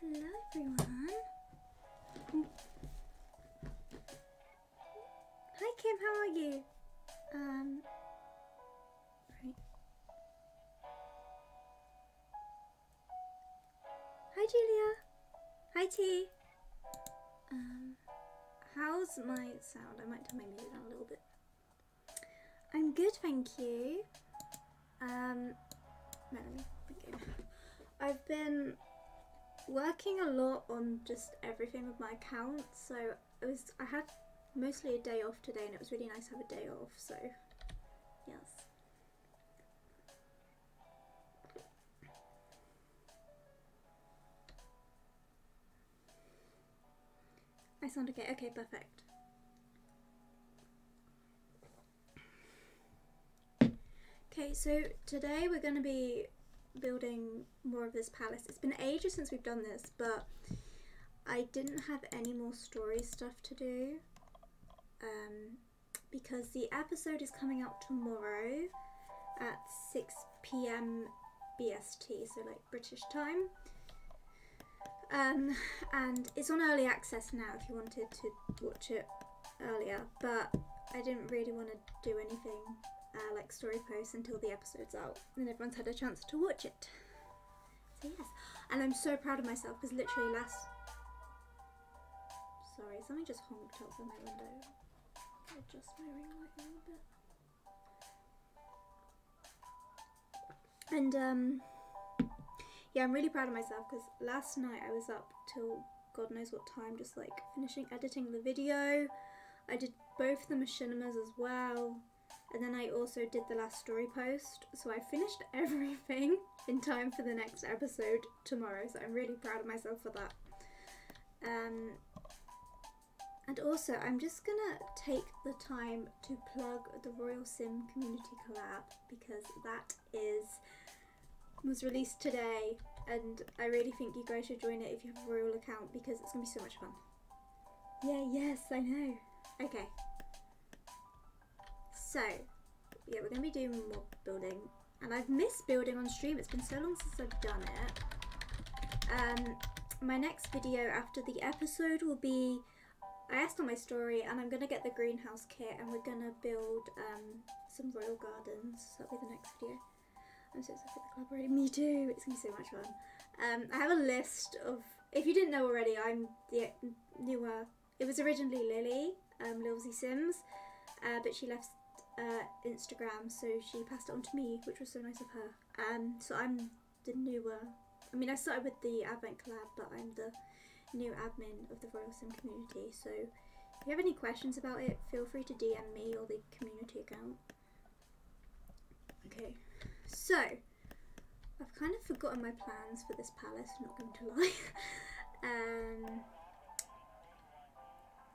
Hello everyone. Hi Kim, how are you? Um right. Hi Julia. Hi T. Um how's my sound? I might turn my music down a little bit. I'm good, thank you. Um right, let me. I've been working a lot on just everything with my account. So it was I had mostly a day off today, and it was really nice to have a day off. So yes. I sound okay. Okay, perfect. Okay, so today we're going to be building more of this palace. It's been ages since we've done this, but I didn't have any more story stuff to do um, because the episode is coming out tomorrow at 6 p.m. BST, so like British time. Um, and it's on early access now if you wanted to watch it earlier, but I didn't really want to do anything uh, like story posts until the episode's out and everyone's had a chance to watch it. So yes, and I'm so proud of myself because literally last. Sorry, something just honked outside my window. Adjust my ring light a little bit. And um, yeah, I'm really proud of myself because last night I was up till God knows what time, just like finishing editing the video. I did both the machinimas as well. And then I also did the last story post. So I finished everything in time for the next episode tomorrow. So I'm really proud of myself for that. Um, and also, I'm just gonna take the time to plug the Royal Sim Community Collab because that is was released today, and I really think you guys should join it if you have a Royal account because it's gonna be so much fun. Yeah, yes, I know. Okay, so, yeah, we're going to be doing more building. And I've missed building on stream. It's been so long since I've done it. Um, my next video after the episode will be... I asked on my story and I'm going to get the greenhouse kit and we're going to build um, some royal gardens. That'll be the next video. I'm so excited for the collaborating. Me too. It's going to be so much fun. Um, I have a list of... If you didn't know already, I'm the newer... It was originally Lily, um, Lilsy Sims, uh, but she left uh, Instagram, so she passed it on to me, which was so nice of her. Um, so I'm the newer. I mean, I started with the Advent collab, but I'm the new admin of the Royal Sim community. So if you have any questions about it, feel free to DM me or the community account. Okay, so I've kind of forgotten my plans for this palace. I'm Not going to lie. um,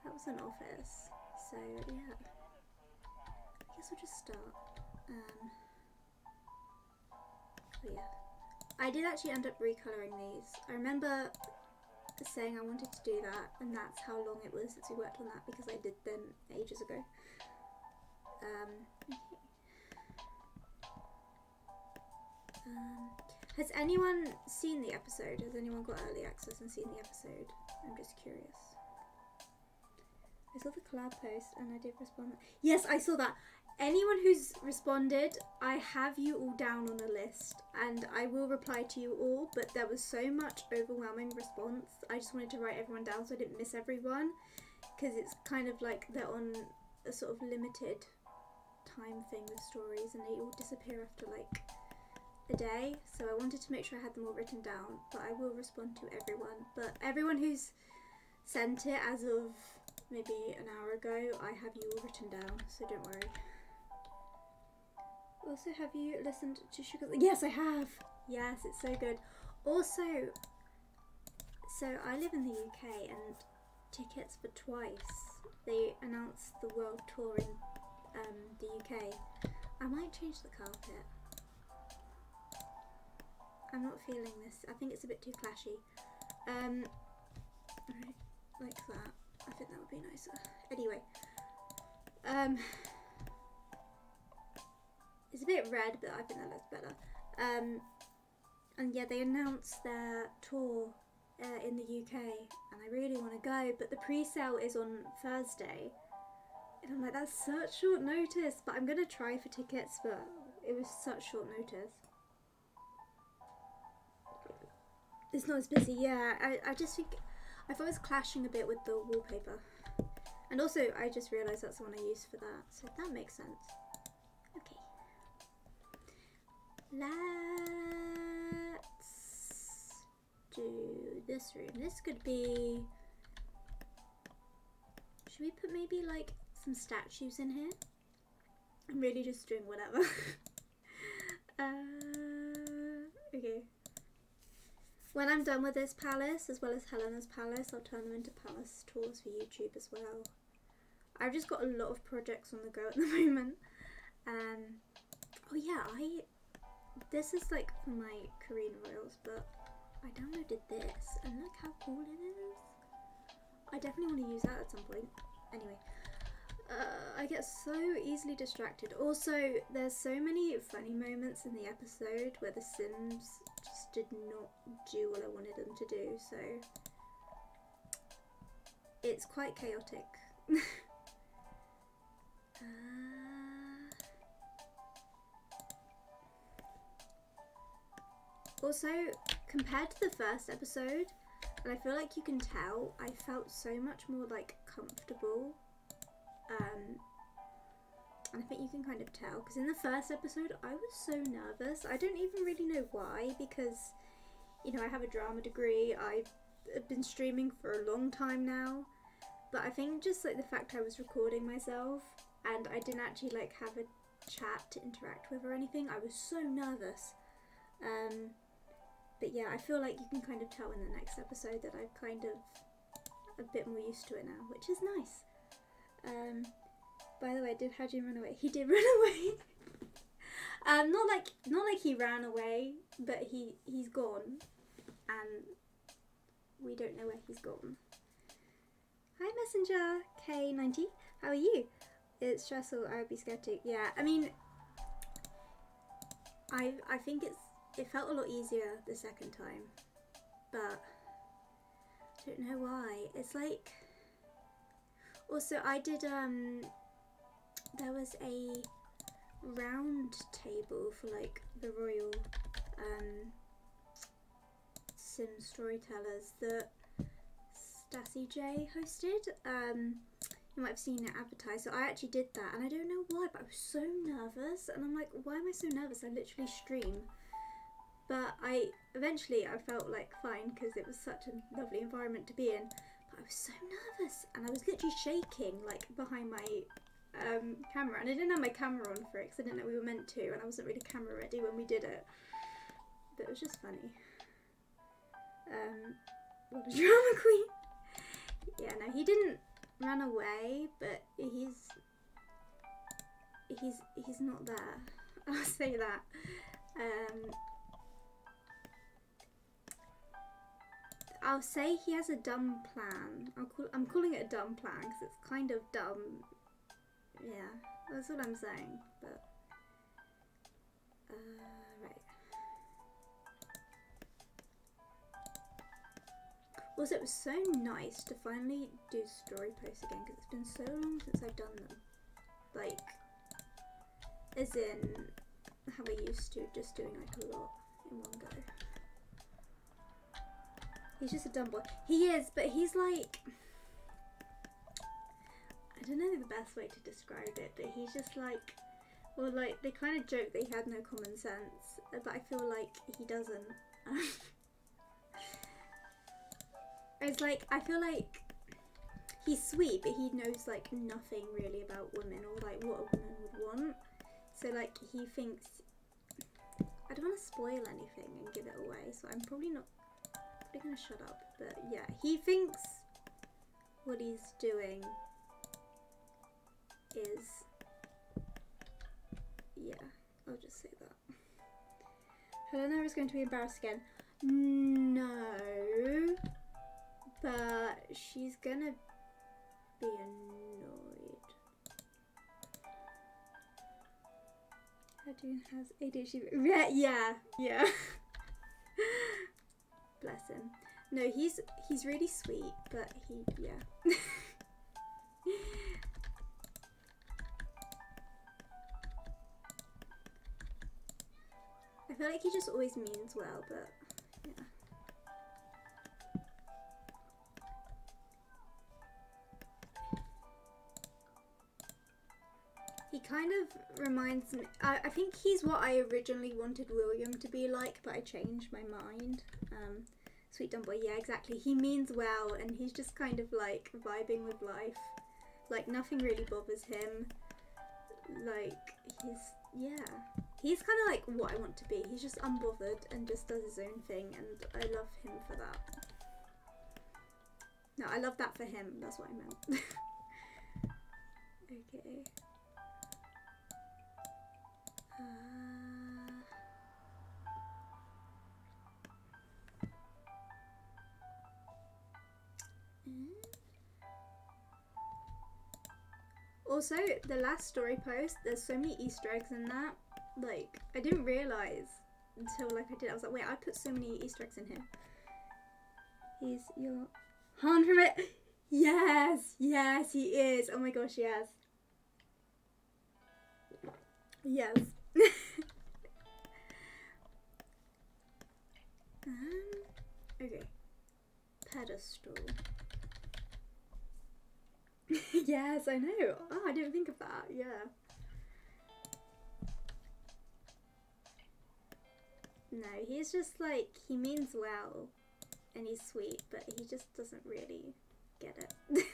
that was an office. So yeah guess we'll just start. Um, oh yeah. I did actually end up recolouring these. I remember saying I wanted to do that and that's how long it was since we worked on that because I did them ages ago. Um, um, has anyone seen the episode? Has anyone got early access and seen the episode? I'm just curious. I saw the collab post and I did respond. Yes, I saw that anyone who's responded, I have you all down on a list and I will reply to you all, but there was so much overwhelming response. I just wanted to write everyone down so I didn't miss everyone because it's kind of like they're on a sort of limited time thing with stories and they all disappear after like a day. So I wanted to make sure I had them all written down, but I will respond to everyone. But everyone who's sent it as of maybe an hour ago, I have you all written down, so don't worry. Also, have you listened to Sugar? Yes, I have. Yes, it's so good. Also, so I live in the UK and tickets for Twice. They announced the world tour in um, the UK. I might change the carpet. I'm not feeling this. I think it's a bit too clashy. Um, like that. I think that would be nicer. Anyway, um, it's a bit red, but I think that looks better. Um, and yeah, they announced their tour uh, in the UK, and I really want to go, but the pre-sale is on Thursday, and I'm like, that's such short notice. But I'm gonna try for tickets, but it was such short notice. It's not as busy, yeah. I, I just think I thought it was clashing a bit with the wallpaper. And also, I just realised that's the one I used for that, so that makes sense. Let's do this room. This could be... Should we put maybe like some statues in here? I'm really just doing whatever. uh, okay. When I'm done with this palace, as well as Helena's palace, I'll turn them into palace tours for YouTube as well. I've just got a lot of projects on the go at the moment. Um, oh yeah, I this is like for my Korean royals, but I downloaded this and look how cool it is. I definitely want to use that at some point. Anyway, uh, I get so easily distracted. Also, there's so many funny moments in the episode where the Sims just did not do what I wanted them to do, so it's quite chaotic. uh, also, compared to the first episode, and I feel like you can tell, I felt so much more like comfortable um, and I think you can kind of tell because in the first episode I was so nervous. I don't even really know why because you know I have a drama degree. I've been streaming for a long time now, but I think just like the fact I was recording myself and I didn't actually like have a chat to interact with or anything. I was so nervous. Um, but yeah, I feel like you can kind of tell in the next episode that I've kind of a bit more used to it now, which is nice. Um, by the way, did Hajin run away? He did run away. um, not like not like he ran away, but he he's gone, and we don't know where he's gone. Hi, Messenger K90. How are you? It's stressful. I would be skeptic. Yeah, I mean, I I think it's it felt a lot easier the second time, but I don't know why. It's like also, I did, um, there was a round table for like the royal um, sim storytellers that Stassi J hosted. Um, you might have seen it advertised. So I actually did that, and I don't know why, but I was so nervous, and I'm like, why am I so nervous? I literally stream. But I eventually I felt like fine because it was such a lovely environment to be in. But I was so nervous and I was literally shaking like behind my um, camera and I didn't have my camera on for it because I didn't know we were meant to and I wasn't really camera ready when we did it. But it was just funny. Um, what a drama queen. yeah, no, he didn't run away, but he's he's he's not there. I'll say that. Um, I'll say he has a dumb plan. i call, I'm calling it a dumb plan because it's kind of dumb. Yeah, that's what I'm saying. But uh, right. Also, it was so nice to finally do story posts again because it's been so long since I've done them. Like, as in how I used to, just doing like a lot in one go. He's just a dumb boy. He is, but he's like... I don't know the best way to describe it, but he's just like... Well, like, they kind of joke that he had no common sense, uh, but I feel like he doesn't. it's like, I feel like he's sweet, but he knows, like, nothing really about women or, like, what a woman would want. So, like, he thinks... I don't want to spoil anything and give it away, so I'm probably not probably gonna shut up, but yeah, he thinks what he's doing is, yeah, I'll just say that. Helena is going to be embarrassed again. No, but she's gonna be annoyed. Hadun has ADHD. Yeah, yeah, yeah. Bless him. No, he's he's really sweet, but he yeah. I feel like he just always means well, but yeah. He kind of reminds me. I, I think he's what I originally wanted William to be like, but I changed my mind. Um, Sweet dumb boy, yeah, exactly. He means well, and he's just kind of like vibing with life. Like nothing really bothers him. Like he's yeah, he's kind of like what I want to be. He's just unbothered and just does his own thing, and I love him for that. No, I love that for him. That's what I meant. okay. Uh... Also, the last story post, there's so many Easter eggs in that. Like, I didn't realise until like I did. I was like, wait, I put so many Easter eggs in here. He's your Han from it. Yes, yes, he is. Oh my gosh, yes. Yes. Um, okay. Pedestal. yes, I know. Oh, I didn't think of that. Yeah. No, he's just like, he means well and he's sweet, but he just doesn't really get it.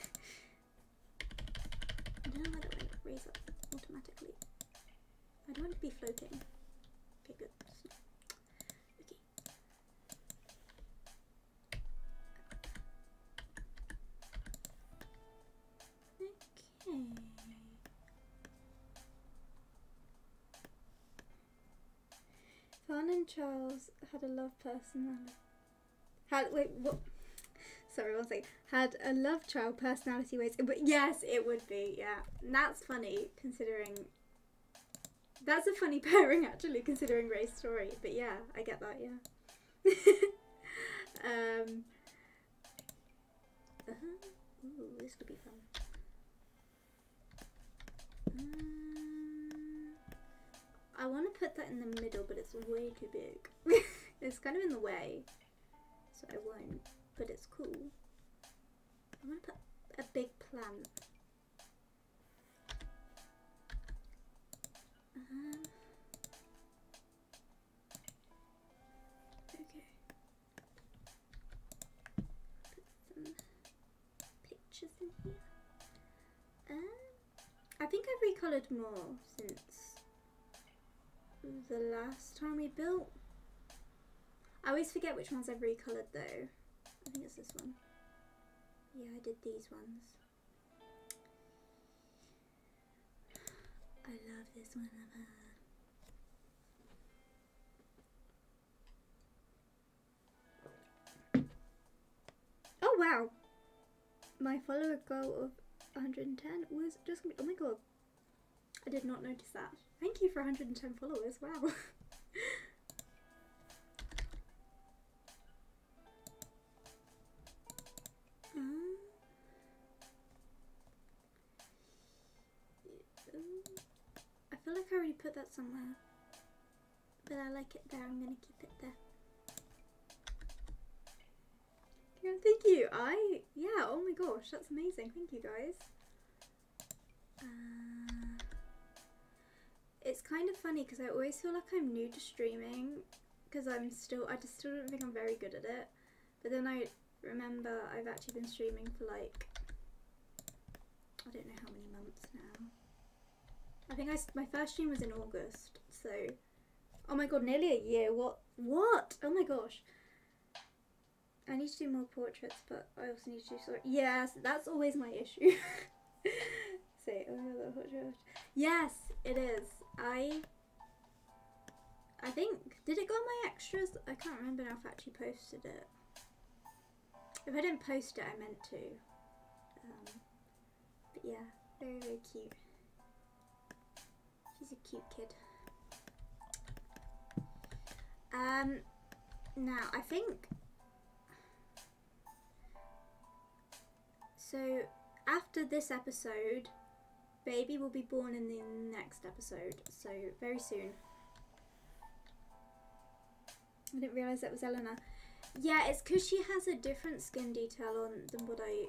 I don't know why that went raise up automatically. I don't want to be floating. Okay, good. Fun and Charles had a love personality. Had wait what? Sorry, one second. Had a love child personality ways, but yes, it would be. Yeah, and that's funny considering. That's a funny pairing actually, considering Ray's story. But yeah, I get that. Yeah. um. Uh -huh. Ooh, this could be fun. Um, I want to put that in the middle, but it's way too big. it's kind of in the way, so I won't, but it's cool. I want to put a big plant. Um, okay. Put some pictures in here. Um, I think I've recolored more since the last time we built. I always forget which ones I've recolored though. I think it's this one. Yeah, I did these ones. I love this one Oh wow! My follower goal of 110 was just oh my god. I did not notice that. Thank you for 110 followers, wow. Um, I feel like I already put that somewhere. But I like it there, I'm gonna keep it there. Yeah, thank you. I, yeah, oh my gosh, that's amazing. Thank you guys. Uh, it's kind of funny because I always feel like I'm new to streaming because I'm still, I just still don't think I'm very good at it. But then I remember I've actually been streaming for like, I don't know how many months now. I think I, my first stream was in August, so, oh my god, nearly a year. What? What? Oh my gosh. I need to do more portraits, but I also need to do sorry. Yes, that's always my issue. Say, portrait. Yes, it is. I. I think did it go on my extras? I can't remember now if I actually posted it. If I didn't post it, I meant to. Um, but yeah, very very cute. She's a cute kid. Um, now I think So after this episode, baby will be born in the next episode. So very soon. I didn't realise that was Eleanor. Yeah, it's because she has a different skin detail on than what I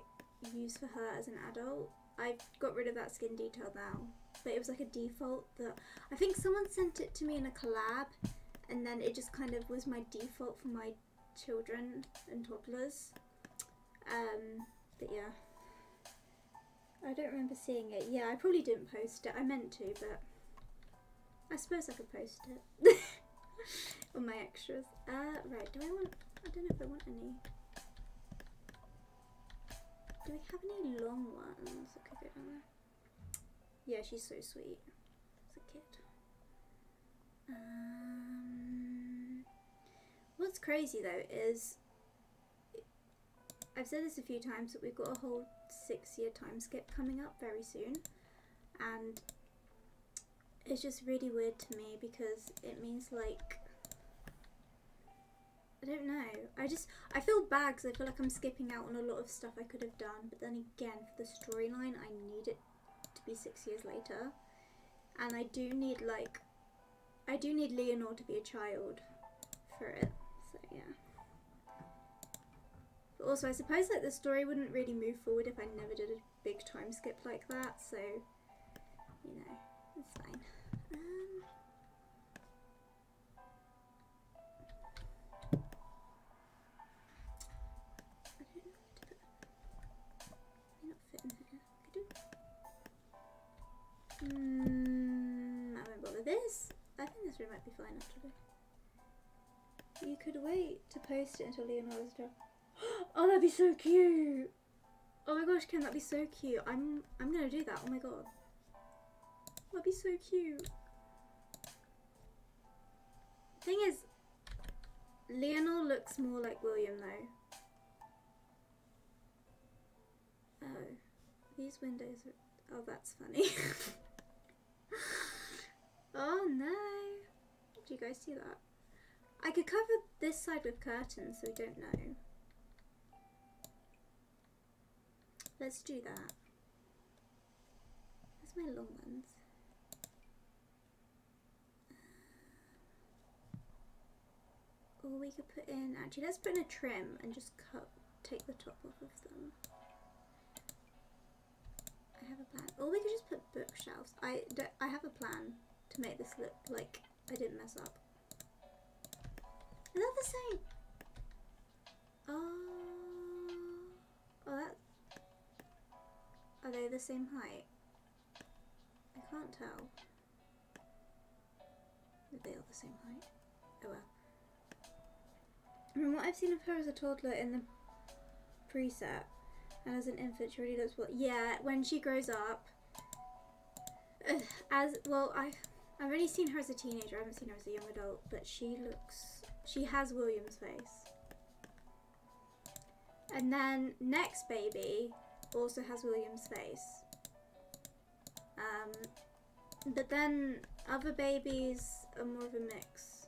use for her as an adult. I've got rid of that skin detail now, but it was like a default that I think someone sent it to me in a collab, and then it just kind of was my default for my children and toddlers. Um, but yeah, I don't remember seeing it. Yeah, I probably didn't post it. I meant to, but I suppose I could post it on my extras. Uh, right. Do I want? I don't know if I want any. Do we have any long ones that could go down there? Yeah, she's so sweet as a kid. Um, what's crazy though is I've said this a few times that we've got a whole six year time skip coming up very soon, and it's just really weird to me because it means like I don't know. I just I feel bad because I feel like I'm skipping out on a lot of stuff I could have done. But then again, for the storyline, I need it to be six years later, and I do need like I do need Leonore to be a child for it. So yeah. But also, I suppose like the story wouldn't really move forward if I never did a big time skip like that. So you know, it's fine. Um, Mm, I won't bother this. I think this room might be fine actually. You could wait to post it until Leonore's done. Oh, that'd be so cute. Oh my gosh, Ken, that'd be so cute. I'm I'm gonna do that. Oh my god, that'd be so cute. Thing is, Leonore looks more like William though. Oh, these windows are. Oh, that's funny. oh no! Do you guys see that? I could cover this side with curtains so we don't know. Let's do that. Where's my long ones? Uh, or we could put in, actually let's put in a trim and just cut, take the top off of them. I have a plan. Or we could just put bookshelves. I, don't, I have a plan to make this look like I didn't mess up. Is that the same? Same height? I can't tell. They are the same height. Oh well. From what I've seen of her as a toddler in the preset, and as an infant, she really looks well. Yeah, when she grows up, as well, I I've only seen her as a teenager. I haven't seen her as a young adult, but she looks. She has William's face. And then next baby also has William's face. Um, but then other babies are more of a mix.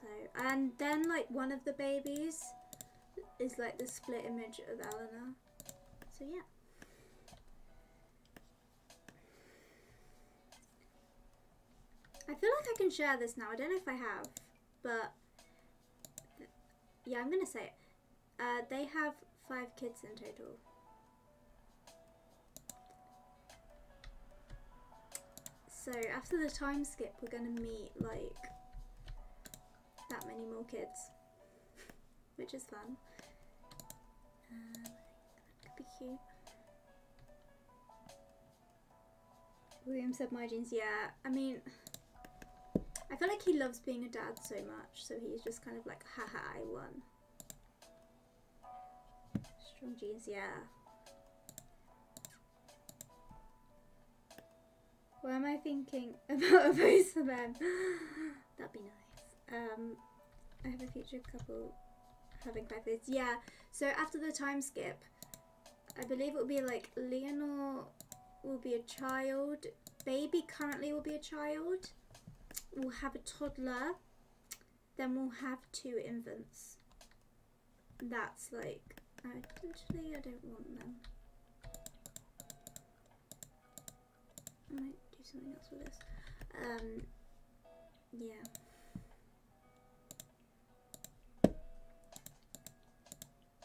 So, and then like one of the babies is like the split image of Eleanor. So yeah. I feel like I can share this now. I don't know if I have, but yeah, I'm gonna say it. Uh, they have five kids in total. So after the time skip, we're gonna meet like that many more kids, which is fun. Um, could be cute. William said my jeans, yeah. I mean, I feel like he loves being a dad so much, so he's just kind of like, haha, I won. Strong jeans, yeah. What am I thinking about a voice for them? That'd be nice. Um, I have a future couple having five kids. Yeah, so after the time skip, I believe it will be like Leonore will be a child, baby currently will be a child, we'll have a toddler, then we'll have two infants. That's like Actually, I don't want them. I might do something else with this. Um, yeah.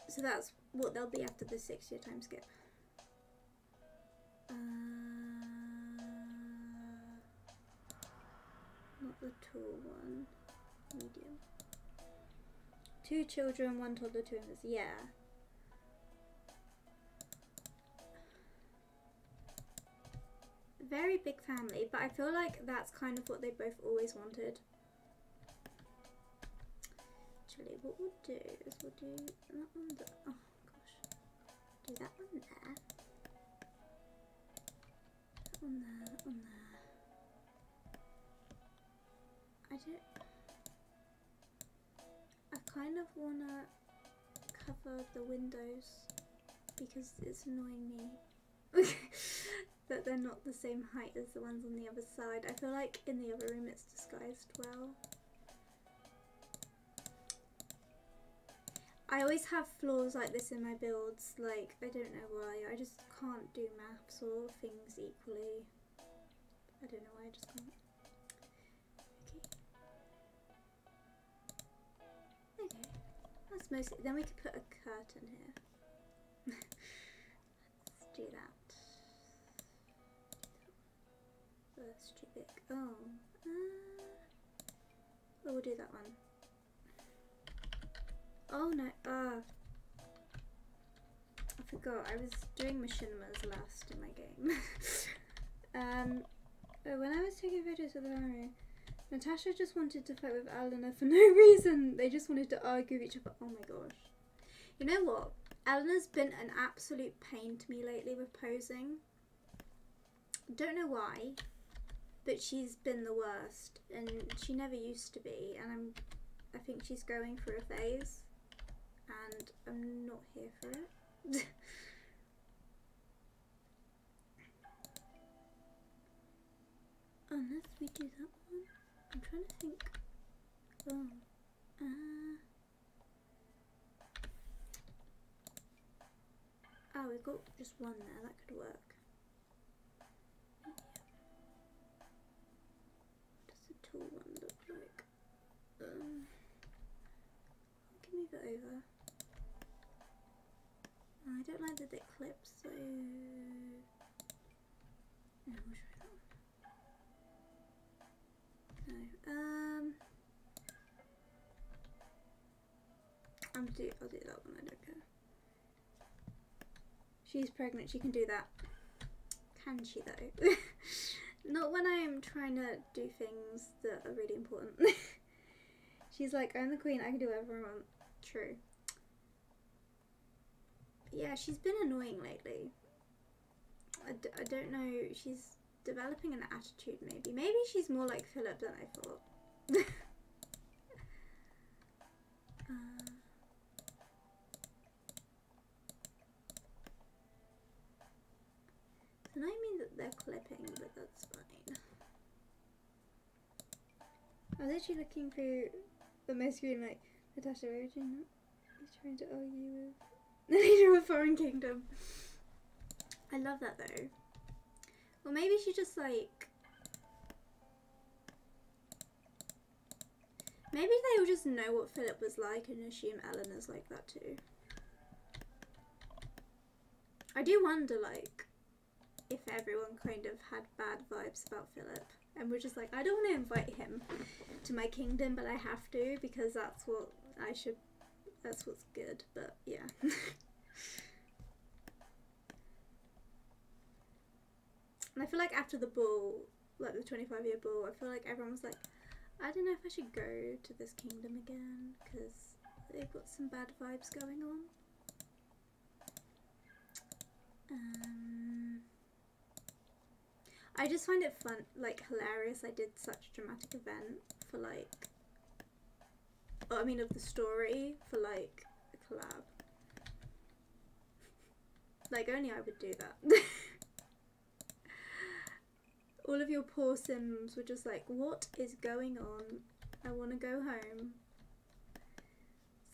So that's what they'll be after the six year time skip. Uh, not the tall one. Medium. Two children, one toddler, two infants. Yeah. Very big family, but I feel like that's kind of what they both always wanted. Actually, what we'll do is we'll do that one there. Oh gosh. Do that one there. That one there, that one there. I don't. I kind of wanna cover the windows because it's annoying me that they're not the same height as the ones on the other side. I feel like in the other room it's disguised well. I always have flaws like this in my builds, like, I don't know why, I just can't do maps or things equally. I don't know why, I just can't. Okay. Okay, that's mostly, then we could put a curtain here. Let's do that. Too big. Oh, uh, oh, we'll do that one. Oh no, ah. I forgot, I was doing machinimas last in my game. um, oh, when I was taking photos with the Natasha just wanted to fight with Eleanor for no reason. They just wanted to argue with each other. Oh my gosh. You know what? Eleanor's been an absolute pain to me lately with posing. Don't know why, but she's been the worst, and she never used to be. And I'm, I think she's going through a phase and I'm not here for it. Unless we do that one. I'm trying to think. Oh. Uh, oh, we've got just one there. That could work. What does the tall one look like? Um, can move it I don't like that it clips, so no, we'll try that one. No, um, I'm do I'll do that one. I don't care. She's pregnant. She can do that. Can she though? Not when I am trying to do things that are really important. She's like, I'm the queen. I can do whatever I want. True yeah, she's been annoying lately. I d- I don't know. She's developing an attitude, maybe. Maybe she's more like Philip than I thought. uh, and I mean that they're clipping, but that's fine. I was actually looking through the my screen like Natasha trying to argue with the leader of a foreign kingdom. I love that though. Well, maybe she just like. Maybe they all just know what Philip was like and assume Eleanor's like that too. I do wonder, like, if everyone kind of had bad vibes about Philip and we're just like, I don't want to invite him to my kingdom, but I have to because that's what I should that's what's good, but yeah. and I feel like after the ball, like the 25 year ball, I feel like everyone was like, I don't know if I should go to this kingdom again because they've got some bad vibes going on. Um, I just find it fun, like hilarious. I did such a dramatic event for like I mean of the story for like a collab. like only I would do that. All of your poor Sims were just like, what is going on? I want to go home.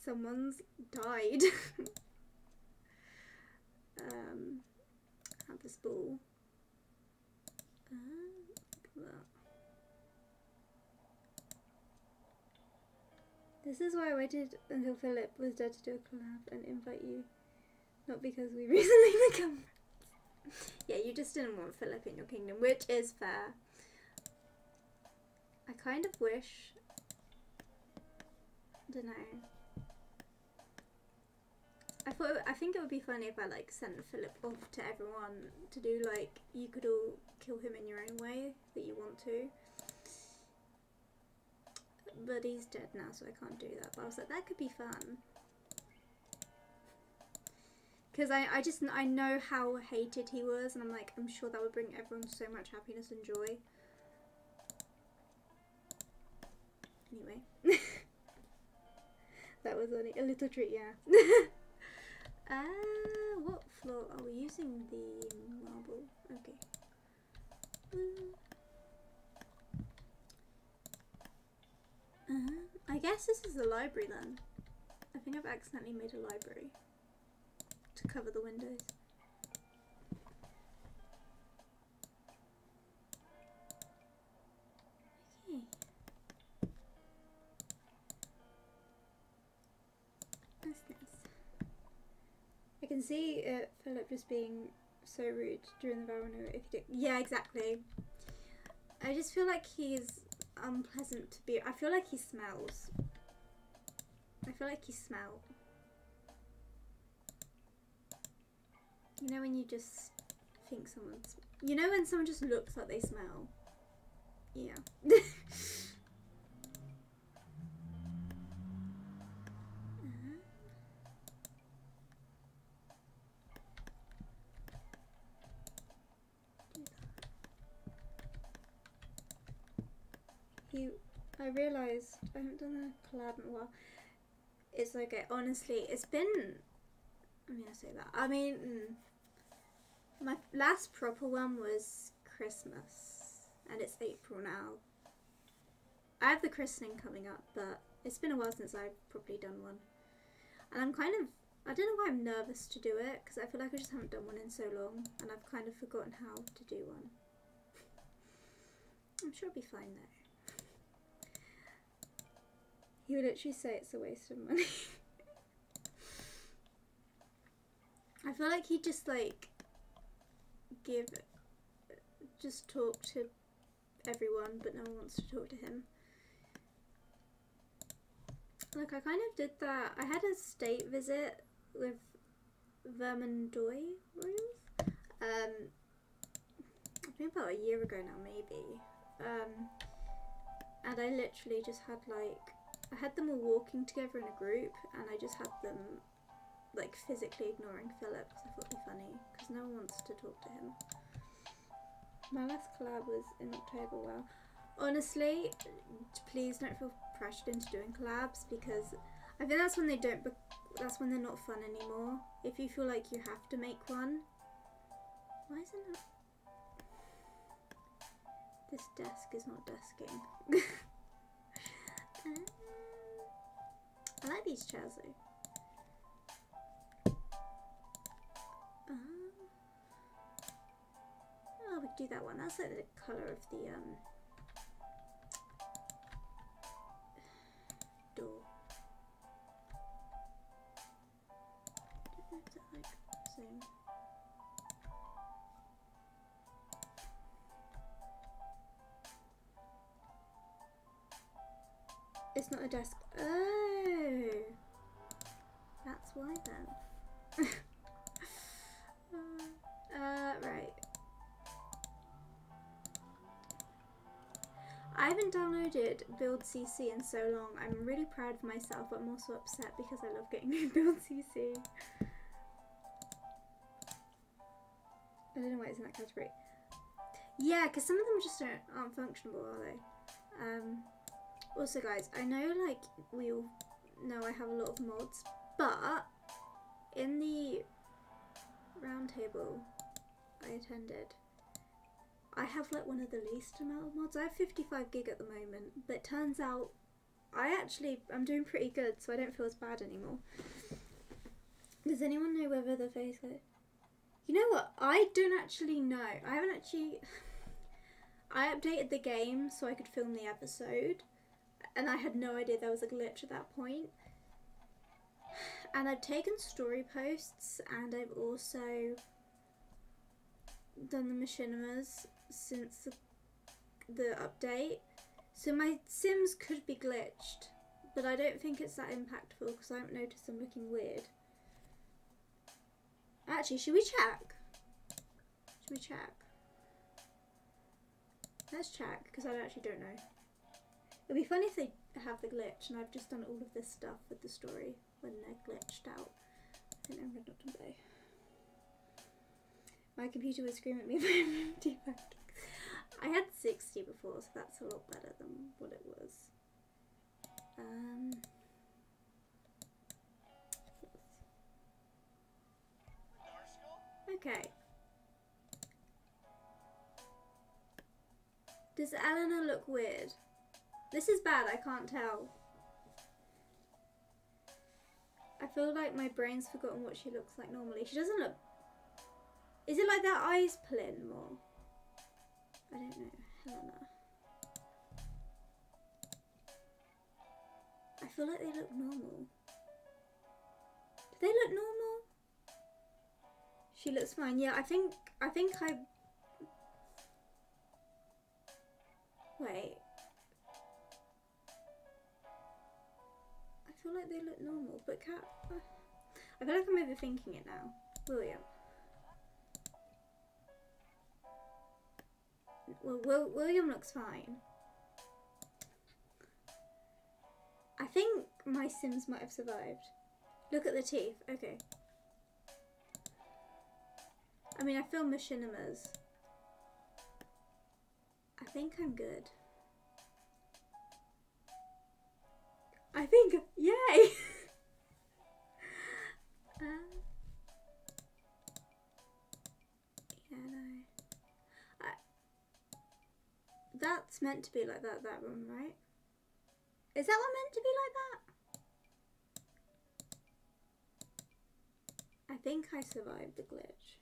Someone's died. um, have this ball. This is why I waited until Philip was dead to do a collab and invite you. Not because we recently become yeah, you just didn't want Philip in your kingdom, which is fair. I kind of wish. I don't know. I thought I think it would be funny if I like sent Philip off to everyone to do like you could all kill him in your own way that you want to. But he's dead now, so I can't do that. But I was like, that could be fun. Because I, I just I know how hated he was, and I'm like, I'm sure that would bring everyone so much happiness and joy. Anyway. that was only a little treat, yeah. uh, what floor are we using? The marble. Okay. Uh, I guess this is the library then. I think I've accidentally made a library to cover the windows. Okay. That's nice. I can see uh, Philip just being so rude during the Varanua if you. Yeah, exactly. I just feel like he's unpleasant to be. I feel like he smells. I feel like he smells. You know when you just think someone's. You know when someone just looks like they smell? Yeah. he, I realised I haven't done a collab in a while. It's okay, honestly, it's been. I'm gonna say that. I mean, mm, my last proper one was Christmas, and it's April now. I have the christening coming up, but it's been a while since I've probably done one. And I'm kind of, I don't know why I'm nervous to do it, because I feel like I just haven't done one in so long, and I've kind of forgotten how to do one. I'm sure it'll be fine though. He would literally say it's a waste of money. I feel like he just like give, just talk to everyone, but no one wants to talk to him. Like I kind of did that. I had a state visit with Vermandoy Royals. Um, I think about a year ago now, maybe. Um, and I literally just had like I had them all walking together in a group, and I just had them like physically ignoring Philip because I thought it'd be funny because no one wants to talk to him. My last collab was in October. Well, honestly, please don't feel pressured into doing collabs because I think that's when they don't. That's when they're not fun anymore. If you feel like you have to make one, why isn't it? This desk is not desking. Uh, uh, I like these chairs though. Um, oh, we do that one. That's like the colour of the um, door. It's not a desk. That's why then. uh, uh, right. I haven't downloaded Build CC in so long. I'm really proud of myself, but I'm also upset because I love getting new Build CC. I don't know why it's in that category. Yeah, because some of them just don't, aren't functionable, are they? Um, also, guys, I know like we all know I have a lot of mods, but in the roundtable I attended, I have like one of the least amount of mods. I have 55 gig at the moment, but turns out I actually I'm doing pretty good, so I don't feel as bad anymore. Does anyone know whether the face You know what? I don't actually know. I haven't actually. I updated the game so I could film the episode, and I had no idea there was a glitch at that point. And I've taken story posts, and I've also done the machinimas since the, the update. So my Sims could be glitched, but I don't think it's that impactful because I haven't noticed them looking weird. Actually, should we check? Should we check? Let's check, because I actually don't know. It'd be funny if they have the glitch and I've just done all of this stuff with the story when they're glitched out. I think I'm to play. My computer was screaming at me for I had 60 before, so that's a lot better than what it was. Um, okay. Does Eleanor look weird? This is bad, I can't tell. I feel like my brain's forgotten what she looks like normally. She doesn't look... Is it like their eyes pull in more? I don't know. Helena. I feel like they look normal. Do they look normal? She looks fine. Yeah, I think I think I Wait. Feel like they look normal, but cat. Uh, I feel like I'm overthinking it now. William. Well, Will William looks fine. I think my Sims might have survived. Look at the teeth. Okay. I mean, I filmed machinimas. I think I'm good. I think, yay! um, yeah, no. I, that's meant to be like that, that one, right? Is that one meant to be like that? I think I survived the glitch.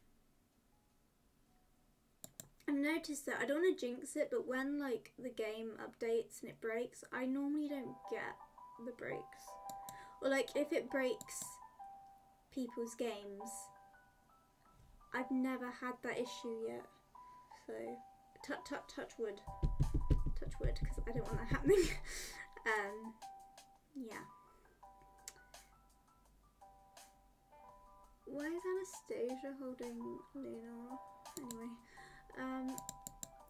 I've noticed that I don't want to jinx it, but when like the game updates and it breaks, I normally don't get the breaks. Or like if it breaks people's games, I've never had that issue yet. So touch touch touch wood, touch wood, because I don't want that happening. um, yeah. Why is Anastasia holding Luna? Anyway. Um,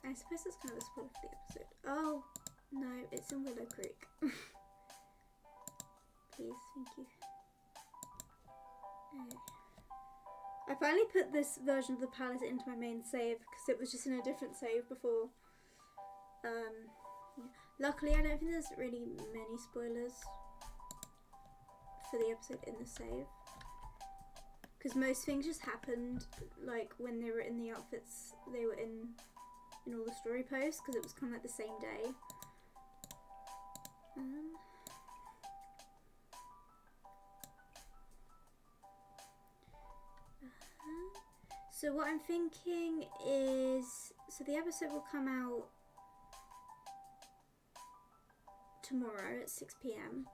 I suppose that's kind of a spoiler for the episode. Oh, no, it's in Willow Creek. Please, thank you. Okay. I finally put this version of the palette into my main save because it was just in a different save before. Um, yeah. Luckily, I don't think there's really many spoilers for the episode in the save because most things just happened like when they were in the outfits they were in in all the story posts because it was kind of like the same day um, so what I'm thinking is so the episode will come out tomorrow at 6 p.m.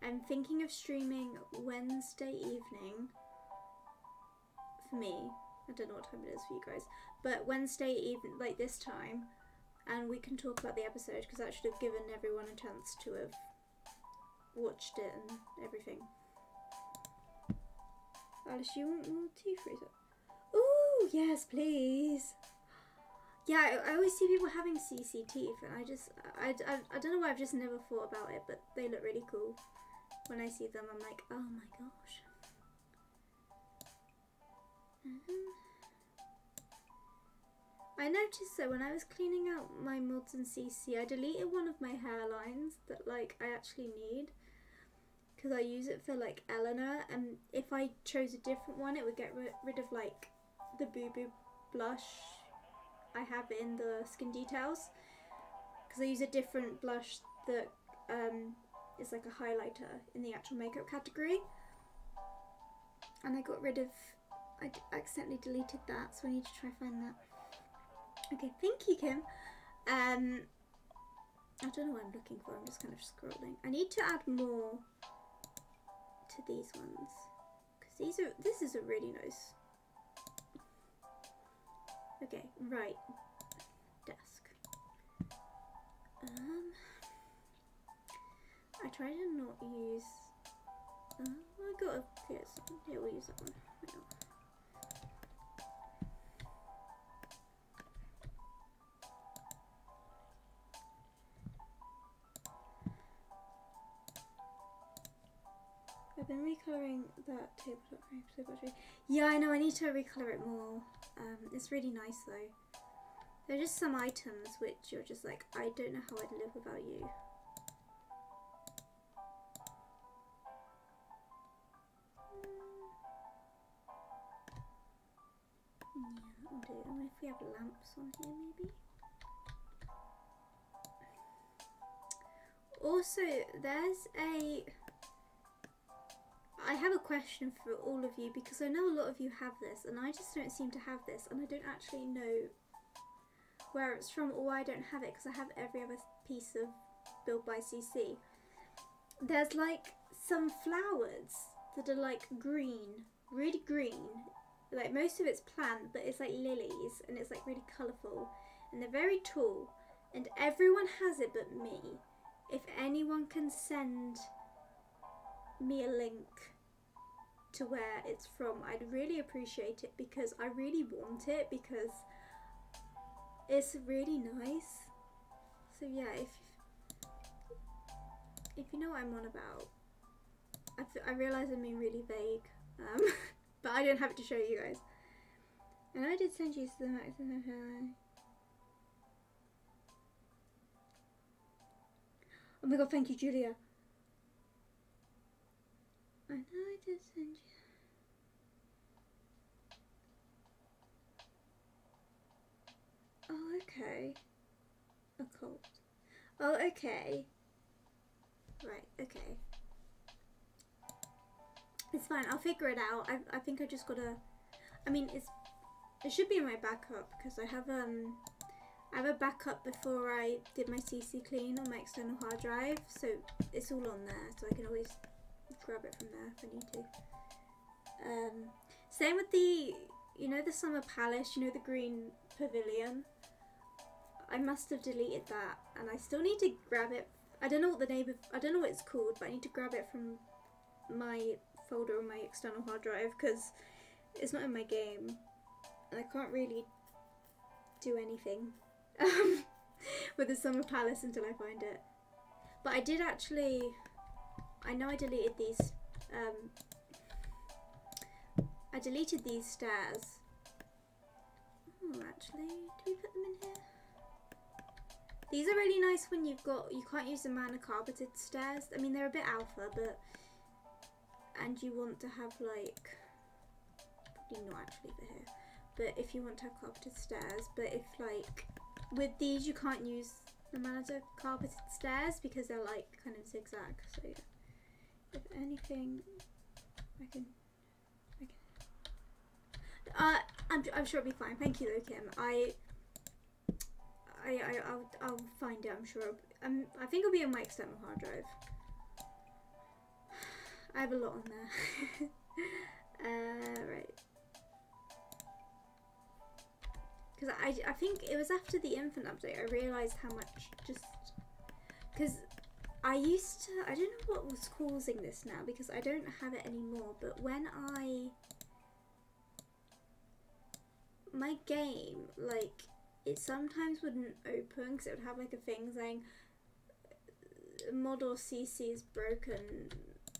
I'm thinking of streaming Wednesday evening for me. I don't know what time it is for you guys, but Wednesday even like this time, and we can talk about the episode because that should have given everyone a chance to have watched it and everything. Alice, you want more tea freezer? Oh yes, please. Yeah, I, I, always see people having CC teeth, and I just, I, I, I don't know why I've just never thought about it, but they look really cool. When I see them, I'm like, oh my gosh. Mm-hmm. I noticed that when I was cleaning out my mods in CC, I deleted one of my hairlines that like I actually need because I use it for like Eleanor and if I chose a different one it would get ri rid of like the Boo Boo blush I have in the skin details because I use a different blush that um, is like a highlighter in the actual makeup category and I got rid of I accidentally deleted that, so I need to try find that. Okay, thank you, Kim. Um, I don't know what I'm looking for. I'm just kind of scrolling. I need to add more to these ones because these are. This is a really nice. Okay, right. Desk. Um, I try to not use. Uh, I got a. Here's, here, we'll use that one. I've been recoloring that tabletop much. Yeah, I know. I need to recolor it more. Um, it's really nice though. There are just some items which you're just like, I don't know how I'd live without you. Yeah, if we have lamps on here, maybe. Also, there's a. I have a question for all of you because I know a lot of you have this, and I just don't seem to have this, and I don't actually know where it's from or why I don't have it because I have every other piece of Build Buy CC. There's like some flowers that are like green, really green. Like most of it's plant, but it's like lilies and it's like really colourful and they're very tall and everyone has it but me. If anyone can send me a link to where it's from, I'd really appreciate it because I really want it because it's really nice. So yeah, if if you know what I'm on about, I, I realise I'm being really vague, um, but I don't have it to show you guys. And I did send you to the some. Oh my god, thank you, Julia. I know I did send you. Oh, okay. Occult. Oh, okay. Right, okay. It's fine, I'll figure it out. I, I think I just gotta... I mean, it's it should be in my backup because I have um I have a backup before I did my CC clean on my external hard drive, so it's all on there, so I can always grab it from there if I need to. Um, same with the, you know, the Summer Palace, you know, the green pavilion. I must have deleted that, and I still need to grab it. I don't know what the name of, I don't know what it's called, but I need to grab it from my folder on my external hard drive because it's not in my game, and I can't really do anything um, with the Summer Palace until I find it. But I did actually, I know I deleted these, um, I deleted these stairs. Oh, actually, do we put them in here? These are really nice when you've got, you can't use the mana carpeted stairs. I mean, they're a bit alpha, but, and you want to have like, probably not actually for here, but if you want to have carpeted stairs, but if like, with these you can't use the mana carpeted stairs because they're like kind of zigzag, so yeah. If anything, I can, I can. Uh, I'm, I'm sure it'll be fine. Thank you though, Kim. I, I, I, I'll, I'll find it. I'm sure. Um, I think it'll be on my external hard drive. I have a lot on there. uh, right. Because I, I think it was after the infant update I realised how much just because I used to I don't know what was causing this now because I don't have it anymore but when I my game like it sometimes wouldn't open because it would have like a thing saying uh, model CC is broken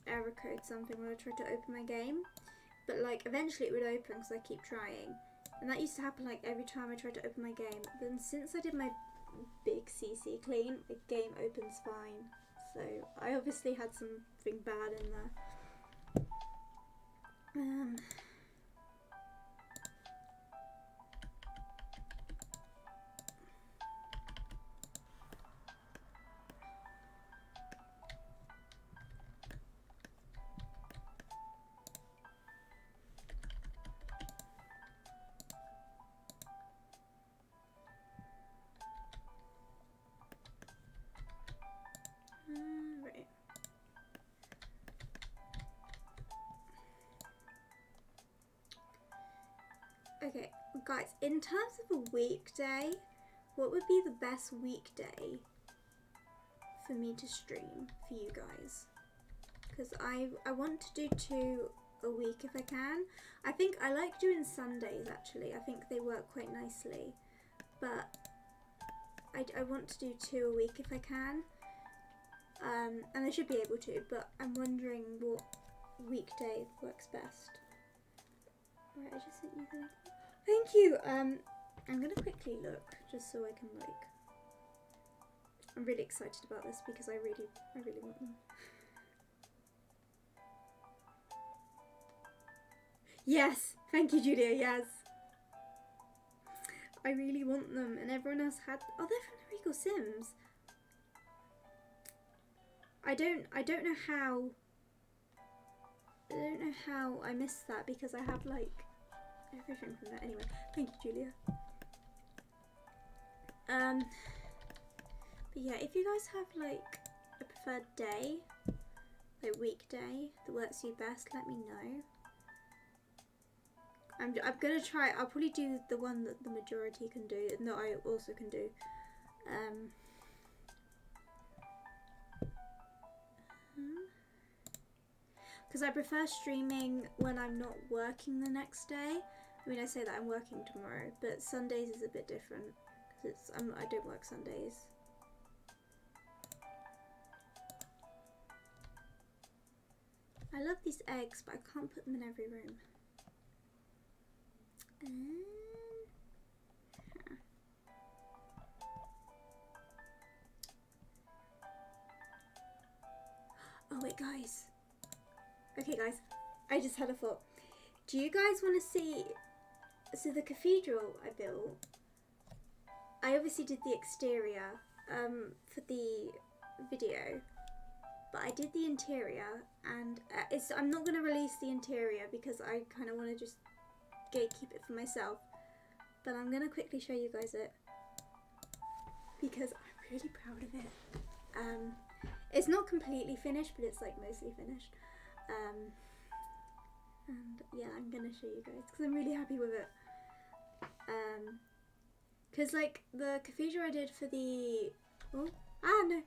error code something when I tried to open my game but like eventually it would open because I keep trying and that used to happen like every time I tried to open my game. Then since I did my big CC clean, the game opens fine. So I obviously had something bad in there. Um, in terms of a weekday, what would be the best weekday for me to stream for you guys? Because I, I want to do two a week if I can. I think I like doing Sundays actually. I think they work quite nicely. But I, I want to do two a week if I can. Um, and I should be able to, but I'm wondering what weekday works best. Alright, I just sent you the Thank you! Um, I'm gonna quickly look just so I can like. I'm really excited about this because I really, I really want them. Yes! Thank you, Julia, yes! I really want them and everyone else had- Oh, they're from the Regal Sims! I don't, I don't know how, I don't know how I missed that because I have like everything from that. Anyway, thank you, Julia. Um, but yeah, if you guys have like a preferred day, like weekday that works for you best, let me know. I'm, I'm gonna try, I'll probably do the one that the majority can do, and that I also can do. Um, because I prefer streaming when I'm not working the next day. I mean, I say that I'm working tomorrow, but Sundays is a bit different because it's I'm, I don't work Sundays. I love these eggs, but I can't put them in every room. Oh wait, guys. Okay, guys. I just had a thought. Do you guys want to see? So the cathedral I built. I obviously did the exterior um, for the video, but I did the interior, and uh, it's. I'm not going to release the interior because I kind of want to just gatekeep it for myself. But I'm going to quickly show you guys it because I'm really proud of it. Um, it's not completely finished, but it's like mostly finished. Um, and yeah, I'm gonna show you guys because I'm really happy with it. Um, because like the cathedral I did for the oh ah no,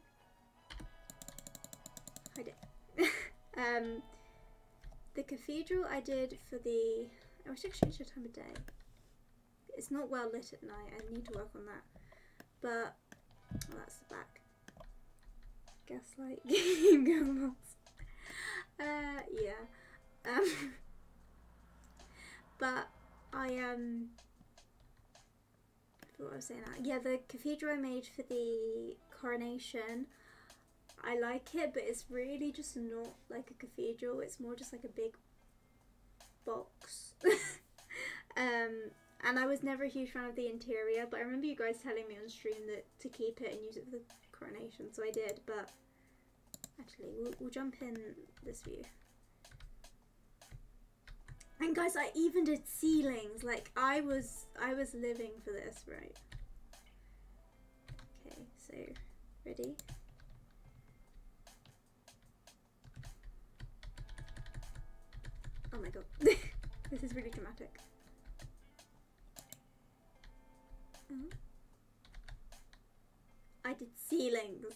I did. um, the cathedral I did for the I wish I could change the time of day. It's not well lit at night. I need to work on that. But oh, that's the back. Gaslight game. Uh, yeah. Um, but I um. What I was saying that. Yeah, the cathedral I made for the coronation. I like it, but it's really just not like a cathedral. It's more just like a big box. um, and I was never a huge fan of the interior, but I remember you guys telling me on stream that to keep it and use it for the coronation, so I did. But actually, we'll, we'll jump in this view. And guys, I even did ceilings. Like I was, I was living for this, right? Okay, so ready? Oh my god, this is really dramatic. Mm -hmm. I did ceilings.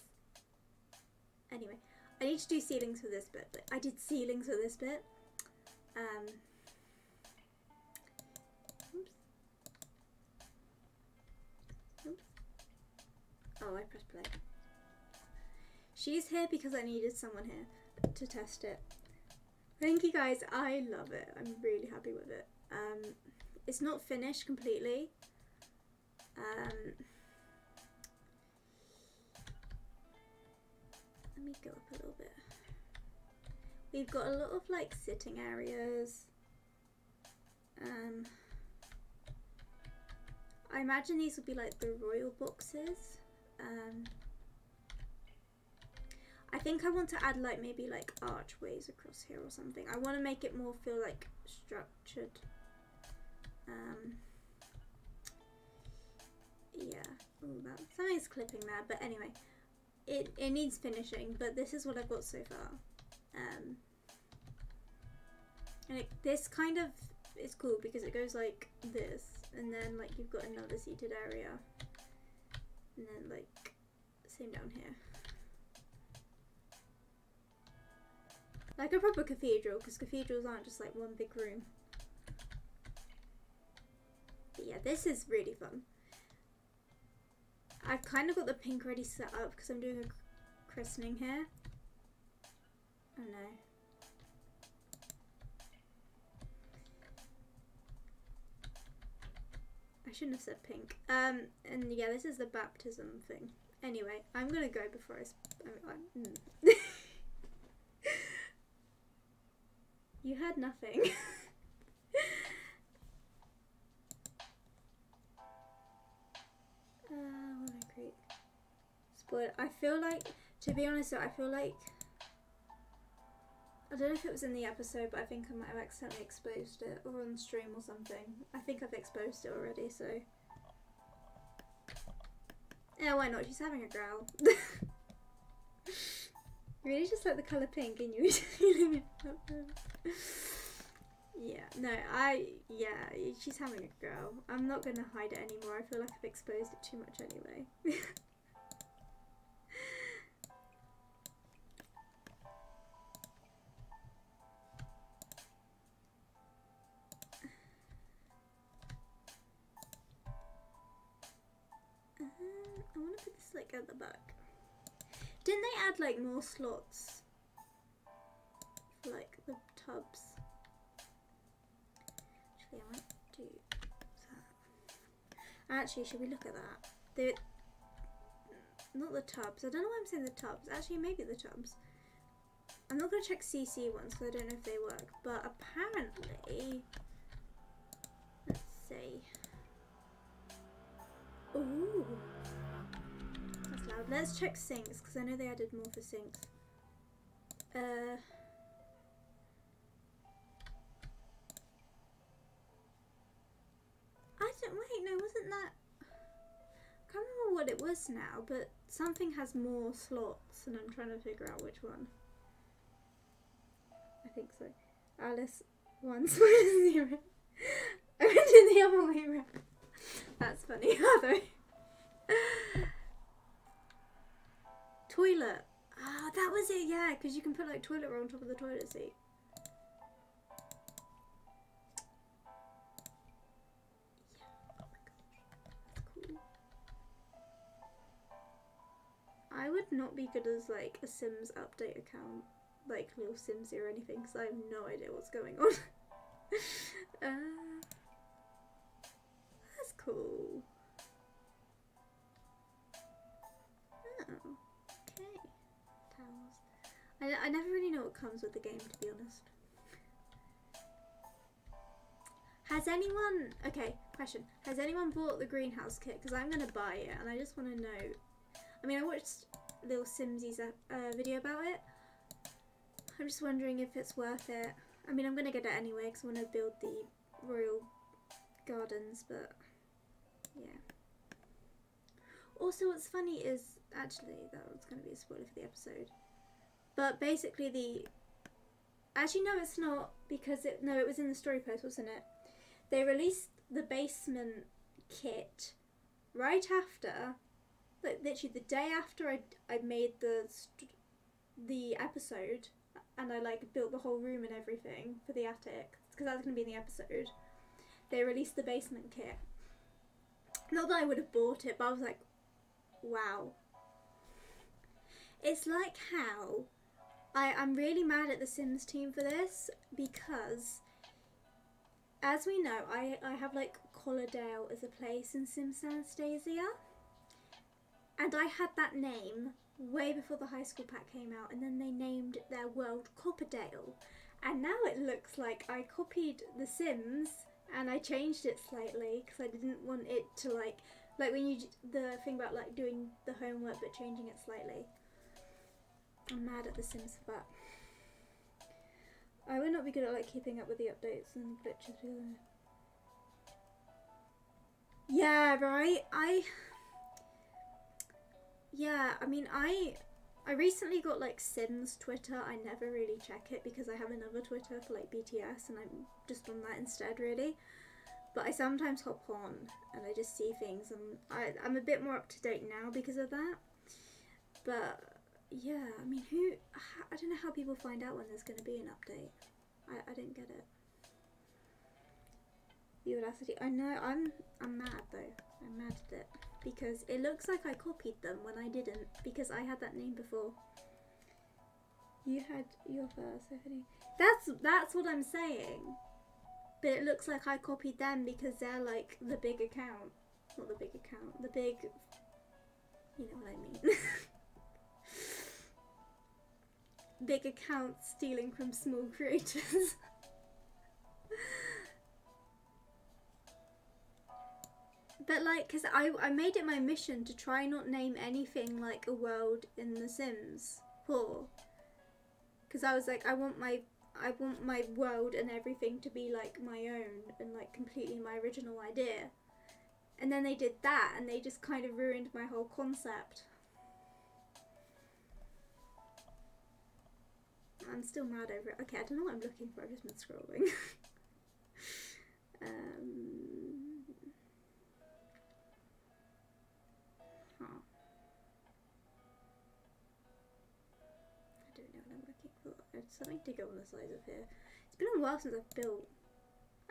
Anyway, I need to do ceilings for this bit, but I did ceilings for this bit. Um, Oh, I pressed play. She's here because I needed someone here to test it. Thank you guys, I love it. I'm really happy with it. Um, it's not finished completely. Um, let me go up a little bit. We've got a lot of like sitting areas. Um, I imagine these would be like the royal boxes. Um, I think I want to add like maybe like archways across here or something. I want to make it more feel like structured. Um, yeah, Ooh, that something's clipping there, but anyway, it it needs finishing. But this is what I've got so far. Um, and it, this kind of is cool because it goes like this, and then like you've got another seated area, and then like same down here. Like a proper cathedral, because cathedrals aren't just like one big room. But yeah, this is really fun. I've kind of got the pink ready set up because I'm doing a christening here. Oh no. I shouldn't have said pink. Um, and yeah, this is the baptism thing. Anyway, I'm gonna go before I. I mm. you heard nothing. uh, what I create? Spoil. I feel like, to be honest, I feel like. I don't know if it was in the episode, but I think I might have accidentally exposed it, or on stream or something. I think I've exposed it already, so. Yeah, why not? She's having a growl. really just like the colour pink and you Yeah, no, I, yeah, she's having a growl. I'm not going to hide it anymore. I feel like I've exposed it too much anyway. at the back. Didn't they add like more slots for like the tubs? Actually, I might do that. Actually, should we look at that? The not the tubs. I don't know why I'm saying the tubs. Actually, maybe the tubs. I'm not going to check CC ones because I don't know if they work. But apparently, let's see. Ooh. Let's check sinks because I know they added more for sinks. Uh, I don't wait. No, wasn't that? I can't remember what it was now, but something has more slots, and I'm trying to figure out which one. I think so. Alice one zero. I went in the other way around. That's funny, although. Toilet. Ah, oh, that was it, yeah, because you can put like toilet roll on top of the toilet seat. Yeah. Oh cool. I would not be good as like a Sims update account, like Lilsimsie or anything, because I have no idea what's going on. uh, that's cool. I, I never really know what comes with the game, to be honest. Has anyone, okay, question. Has anyone bought the greenhouse kit? Because I'm going to buy it and I just want to know. I mean, I watched Lilsimsie's uh, uh, video about it. I'm just wondering if it's worth it. I mean, I'm going to get it anyway because I want to build the royal gardens, but yeah. Also, what's funny is, actually, that was going to be a spoiler for the episode. But basically the actually no it's not because it no it was in the story post wasn't it? They released the basement kit right after like literally the day after I I made the the episode and I like built the whole room and everything for the attic because that was going to be in the episode. They released the basement kit. Not that I would have bought it, but I was like, wow. It's like how I, I'm really mad at the Sims team for this because, as we know, I, I have like Collardale as a place in Sims Anastasia. And I had that name way before the high school pack came out, and then they named their world Copperdale. And now it looks like I copied The Sims and I changed it slightly because I didn't want it to like, like when you, the thing about like doing the homework but changing it slightly. I'm mad at The Sims for that. I would not be good at like keeping up with the updates and glitches. Yeah, right. I. Yeah, I mean, I, I recently got like Sims Twitter. I never really check it because I have another Twitter for like BTS and I'm just on that instead really. But I sometimes hop on and I just see things and I, I'm a bit more up to date now because of that. But yeah, I mean, who, I don't know how people find out when there's going to be an update. I, I didn't get it. The audacity. I know, I'm, I'm mad though. I'm mad at it because it looks like I copied them when I didn't because I had that name before. You had your first, Stephanie. That's that's what I'm saying. But it looks like I copied them because they're like the big account. Not the big account, the big you know what I mean. big accounts stealing from small creators. but like because I, I made it my mission to try not name anything like a world in the sims 4 because i was like i want my i want my world and everything to be like my own and like completely my original idea. And then they did that and they just kind of ruined my whole concept i'm still mad over it okay i don't know what i'm looking for i've just been scrolling um huh. I don't know what I'm looking for. It's something to go on the sides of here. It's been a while since I've built.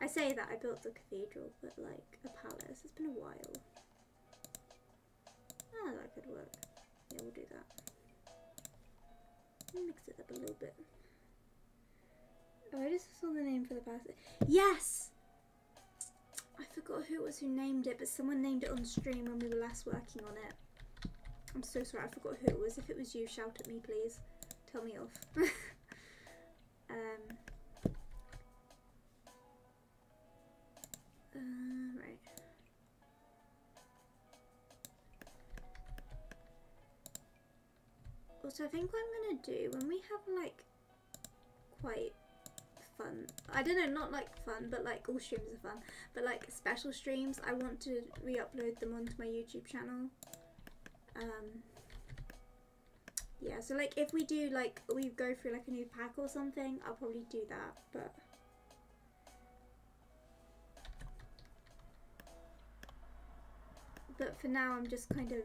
I say that I built the cathedral, but like a palace. It's been a while. Ah, that could work. Yeah, we'll do that. Mix it up a little bit. Oh, I just saw the name for the palace. Yes! I forgot who it was who named it, but someone named it on stream when we were last working on it. I'm so sorry, I forgot who it was. If it was you, shout at me, please. Tell me off. Um, Also, I think what I'm gonna do when we have like quite fun. I don't know, not like fun, but like all streams are fun. But like special streams, I want to re-upload them onto my YouTube channel. Um, yeah, so like if we do like we go through like a new pack or something, I'll probably do that, but but for now I'm just kind of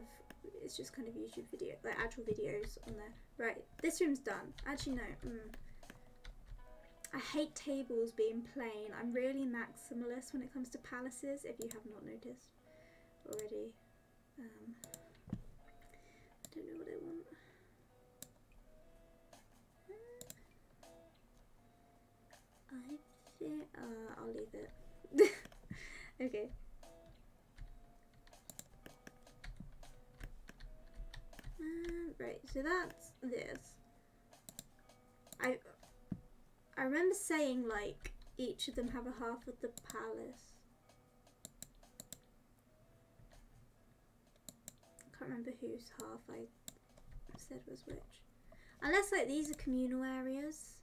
it's just kind of YouTube video like actual videos on there. Right, this room's done. Actually no. Mm. I hate tables being plain. I'm really maximalist when it comes to palaces, if you have not noticed already. Um, I don't know what I want. I think uh, I'll leave it. okay. Right, so that's this. I I remember saying like each of them have a half of the palace. I can't remember whose half I said was which. Unless like these are communal areas.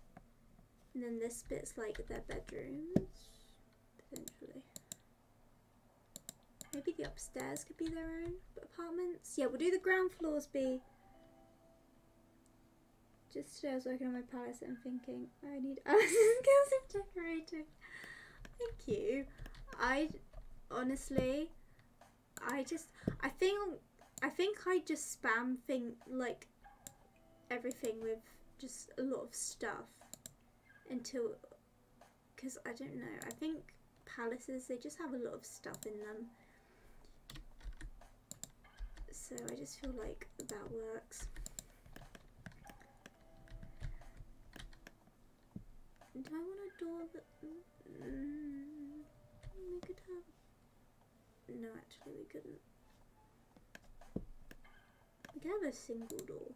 And then this bit's like their bedrooms, Maybe the upstairs could be their own apartments. Yeah, we'll do the ground floors be. Just today I was working on my palace and thinking, I need Alice's skills in decorating. Thank you. I honestly, I just, I think, I think I just spam thing like everything with just a lot of stuff until because I don't know I think palaces they just have a lot of stuff in them so I just feel like that works. Do I want a door that mm, we could have no actually we couldn't. We could have a single door.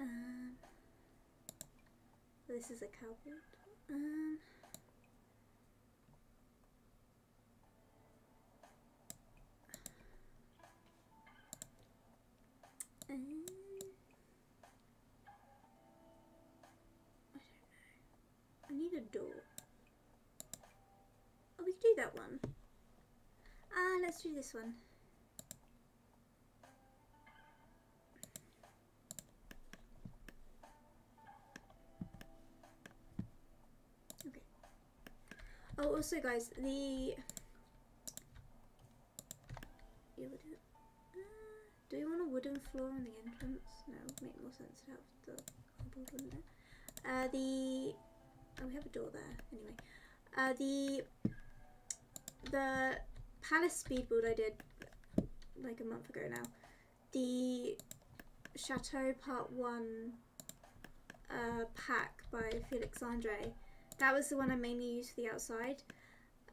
Um this is a cupboard. Um, I don't know. I need a door. Oh, we could do that one. Ah, let's do this one. Okay. Oh, also guys, the do we want a wooden floor on the entrance? No, make more sense to have the cardboard, it? Uh, the. Oh, we have a door there. Anyway, uh, the the palace speed build I did like a month ago now. The Chateau Part One uh, pack by Felixandre. That was the one I mainly used for the outside.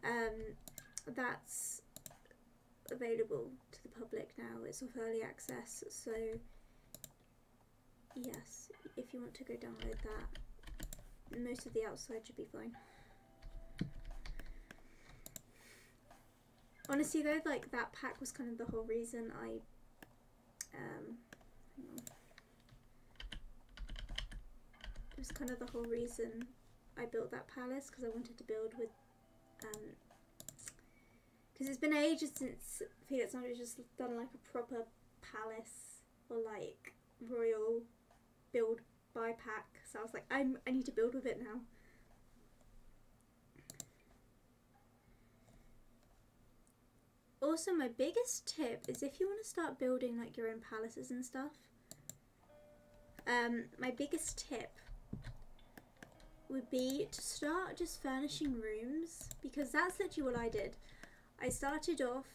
Um, that's available to the public now. It's off early access, so yes, if you want to go download that, most of the outside should be fine. Honestly though, like that pack was kind of the whole reason I um it was kind of the whole reason I built that palace because I wanted to build with um because it's been ages since Felixandre just done like a proper palace or like royal build buy pack. So I was like I'm I need to build with it now. Also my biggest tip is if you want to start building like your own palaces and stuff um, my biggest tip would be to start just furnishing rooms because that's literally what I did I started off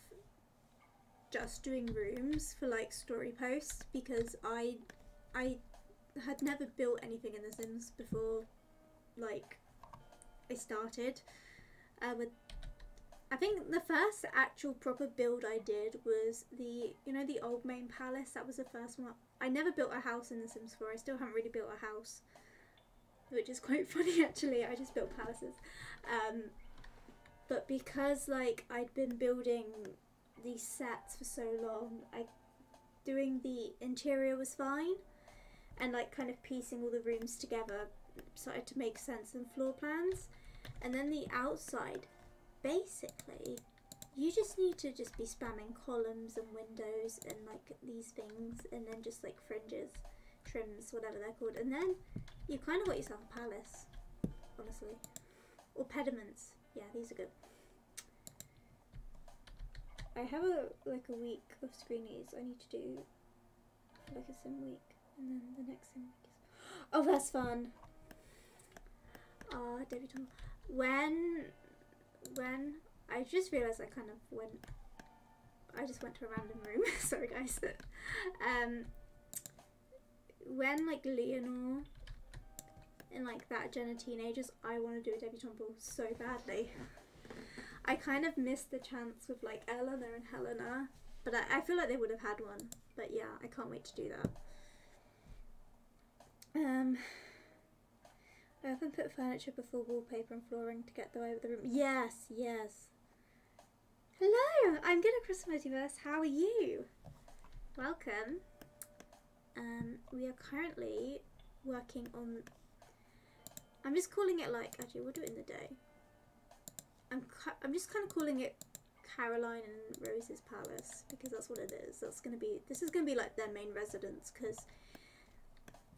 just doing rooms for like story posts because I I had never built anything in The Sims before like I started uh, with I think the first actual proper build I did was the, you know, the old main palace. That was the first one. I never built a house in The Sims 4. I still haven't really built a house, which is quite funny actually. I just built palaces. Um, but because like I'd been building these sets for so long, I doing the interior was fine, and like kind of piecing all the rooms together started to make sense in floor plans, and then the outside basically you just need to just be spamming columns and windows and like these things and then just like fringes trims whatever they're called. And then you kind of got yourself a palace honestly. Or pediments. Yeah these are good I have a like a week of screenies I need to do. Like a sim week and then the next sim week is oh that's fun. Ah uh, Debbie when when I just realised I kind of went I just went to a random room. Sorry guys. Um when like Leonor and like that Gen of teenagers I want to do a debutante ball so badly I kind of missed the chance with like Eleanor and Helena but I, I feel like they would have had one but yeah I can't wait to do that um I often put furniture before wallpaper and flooring to get the way of the room. Yes, yes. Hello, I'm good across Christmas multiverse. How are you? Welcome. Um, we are currently working on. I'm just calling it like actually we'll do it in the day. I'm I'm just kind of calling it Caroline and Rose's palace because that's what it is. That's gonna be this is gonna be like their main residence because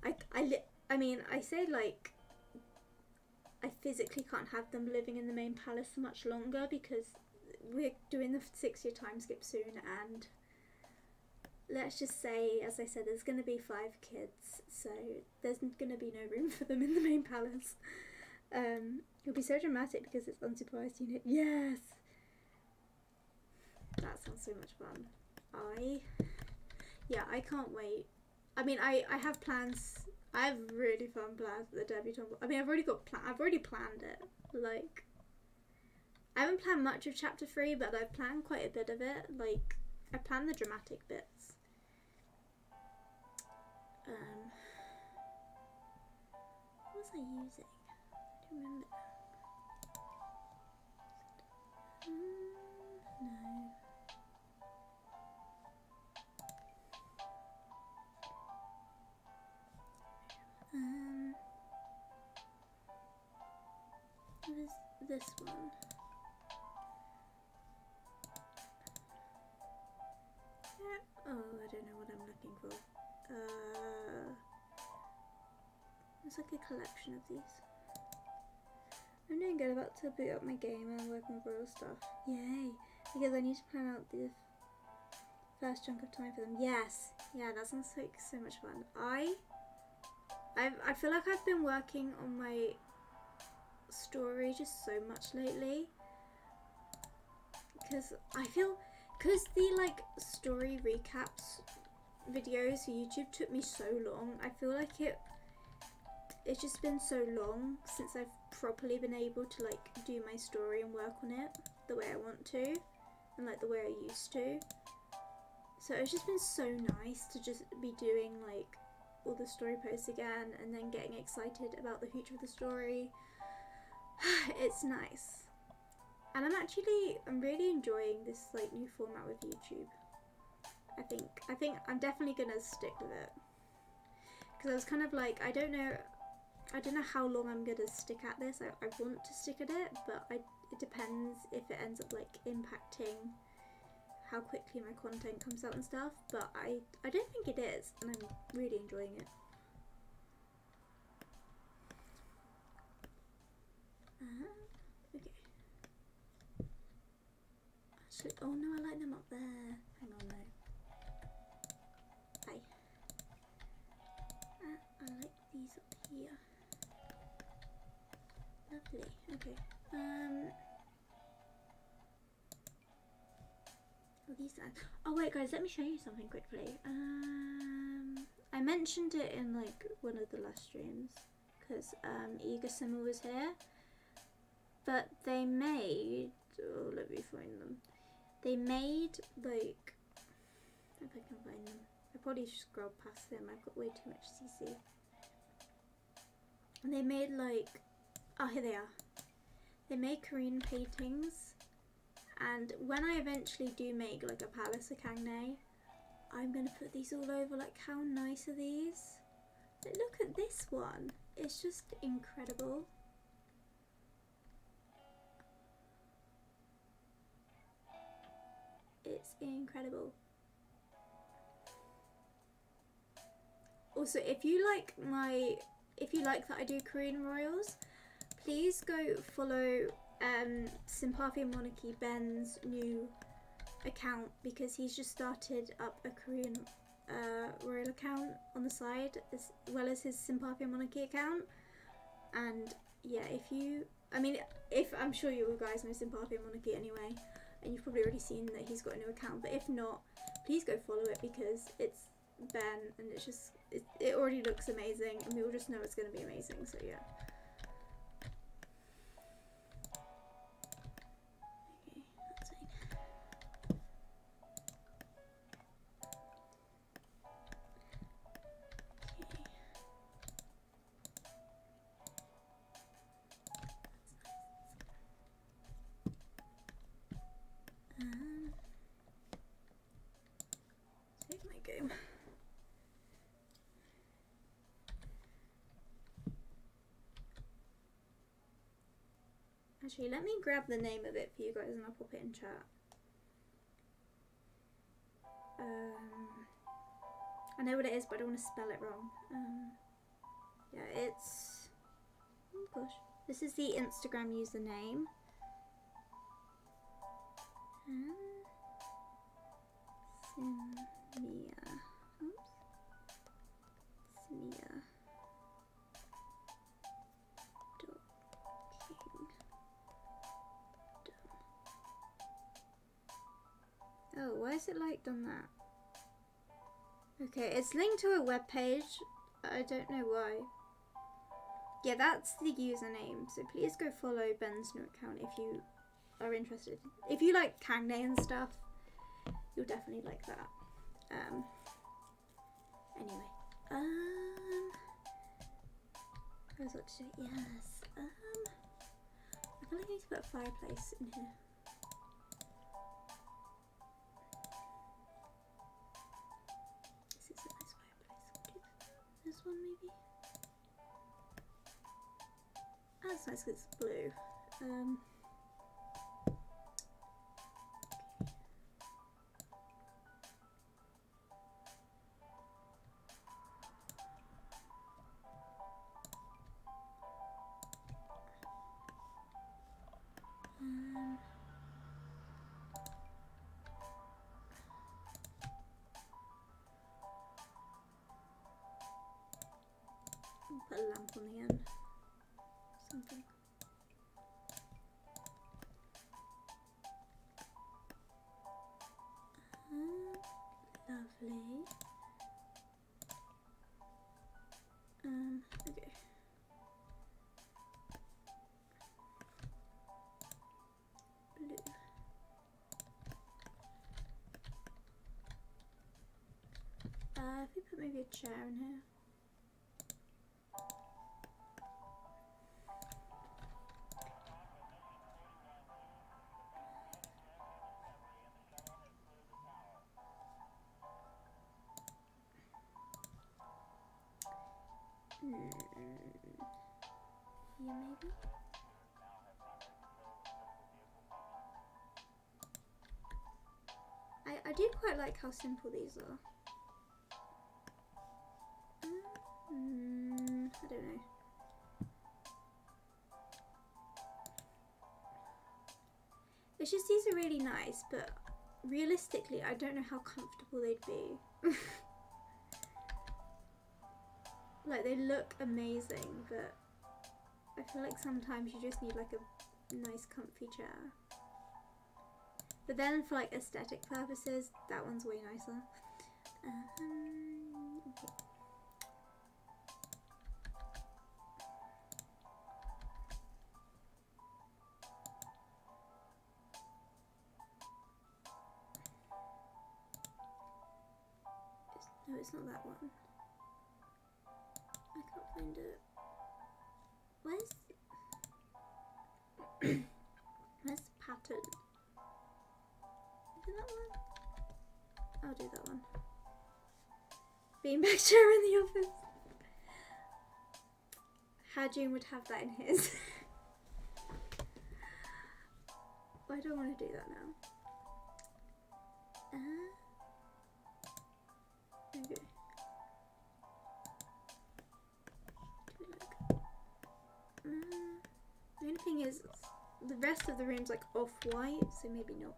I I I mean I say like I physically can't have them living in the main palace much longer because we're doing the six year time skip soon and let's just say, as I said, there's going to be five kids, so there's going to be no room for them in the main palace. Um, it'll be so dramatic because it's unsupervised unit. Yes! That sounds so much fun. I, yeah, I can't wait. I mean, I, I have plans I have really fun plans for the debutante. I mean, I've already got plan. I've already planned it. Like, I haven't planned much of chapter three, but I've planned quite a bit of it. Like, I planned the dramatic bits. Um, what was I using? No. Um, this one? Yeah. Oh, I don't know what I'm looking for. Uh, it's like a collection of these. I'm doing good. About to boot up my game and work on real stuff. Yay! Because I need to plan out the first chunk of time for them. Yes, yeah, that sounds like so much fun. I, I, I feel like I've been working on my story just so much lately because I feel because the like story recaps videos for YouTube took me so long. I feel like it it's just been so long since I've properly been able to like do my story and work on it the way I want to and like the way I used to. So it's just been so nice to just be doing like all the story posts again and then getting excited about the future of the story. it's nice. And I'm actually I'm really enjoying this like new format with YouTube. I think I think I'm definitely gonna stick with it. Because I was kind of like I don't know I don't know how long I'm gonna stick at this. I, I want to stick at it, but I, it depends if it ends up like impacting how quickly my content comes out and stuff. But I, I don't think it is, and I'm really enjoying it. Uh, okay. Actually, oh no, I like them up there. Hang on, no. Bye. Uh, I like these up here. Lovely. Okay. Um. Oh, these are. Oh wait, guys, let me show you something quickly. Um, I mentioned it in like one of the last streams because um, Eager Simmer was here, but they made. Oh, let me find them. They made like. If I can find them, I probably should scroll past them. I've got way too much CC. And they made like Oh, here they are. They make Korean paintings, and when I eventually do make like a palace of Kangne, I'm gonna put these all over. Like, how nice are these? Look at this one. It's just incredible. It's incredible. Also, if you like my, if you like that I do Korean royals, please go follow um, Monarchy Ben's new account because he's just started up a Korean uh, royal account on the side as well as his Sympathia Monarchy account. And yeah, if you, I mean, if I'm sure you guys know Sympathia Monarchy anyway, and you've probably already seen that he's got a new account, but if not, please go follow it because it's Ben and it's just, it, it already looks amazing and we all just know it's going to be amazing, so yeah. Actually, let me grab the name of it for you guys and I'll pop it in chat. Um, I know what it is, but I don't want to spell it wrong. Um, yeah, it's... Oh gosh. This is the Instagram username. Um, Simia. Oops. Simia. Oh, why is it like done that? Okay, it's linked to a web page. I don't know why. Yeah, that's the username. So please go follow Ben's new account if you are interested. If you like Kangne and stuff, you'll definitely like that. Um. Anyway, um, I was what to say. Yes. Um, I feel like I need to put a fireplace in here. This one maybe? Oh, that's nice because it's blue. Um, Uh, if we put maybe a chair in here. Hmm. Here maybe? I, I do quite like how simple these are. It's just these are really nice, but realistically, I don't know how comfortable they'd be. like they look amazing, but I feel like sometimes you just need like a nice comfy chair. But then for like aesthetic purposes, that one's way nicer. Um, not that one. I can't find it. Where's Where's the pattern? It that one? I'll do that one. Beanbag chair in the office. Hajun would have that in his. I don't want to do that now. Uh, thing is, the rest of the room's like off white, so maybe not.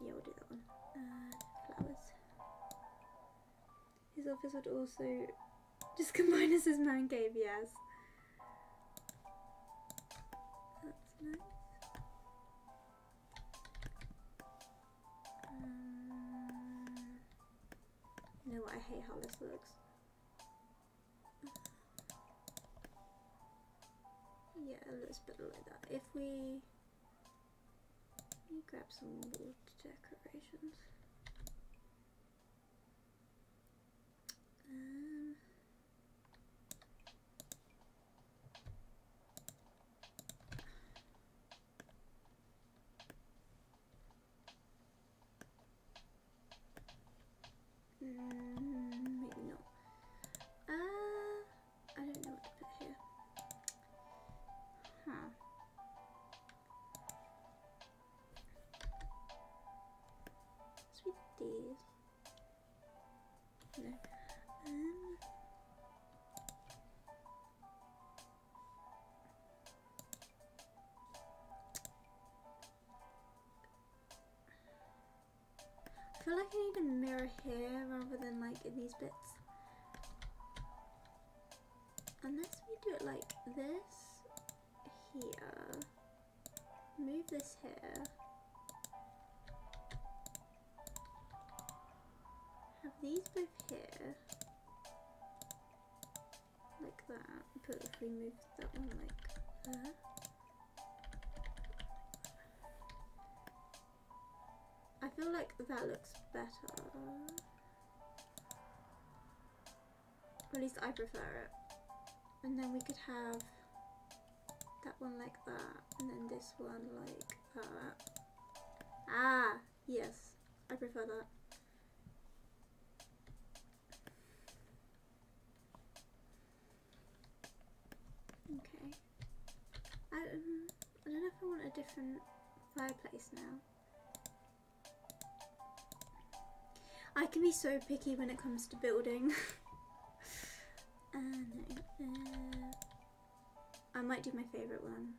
Yeah, we'll do that one. Uh, flowers. His office would also just combine as his man cave, yes. That's nice. Um, you know what? I hate how this looks. Yeah, it looks better like that. If we, me grab some wood decorations. Um, feel like I need a mirror here rather than like in these bits. Unless we do it like this here. Move this here. Have these both here. Like that. But if we move that one like that. I feel like that looks better. At least I prefer it. And then we could have that one like that, and then this one like that. Ah, yes, I prefer that. Okay. I, um, I don't know if I want a different fireplace now. I can be so picky when it comes to building. uh, no. Uh, I might do my favourite one.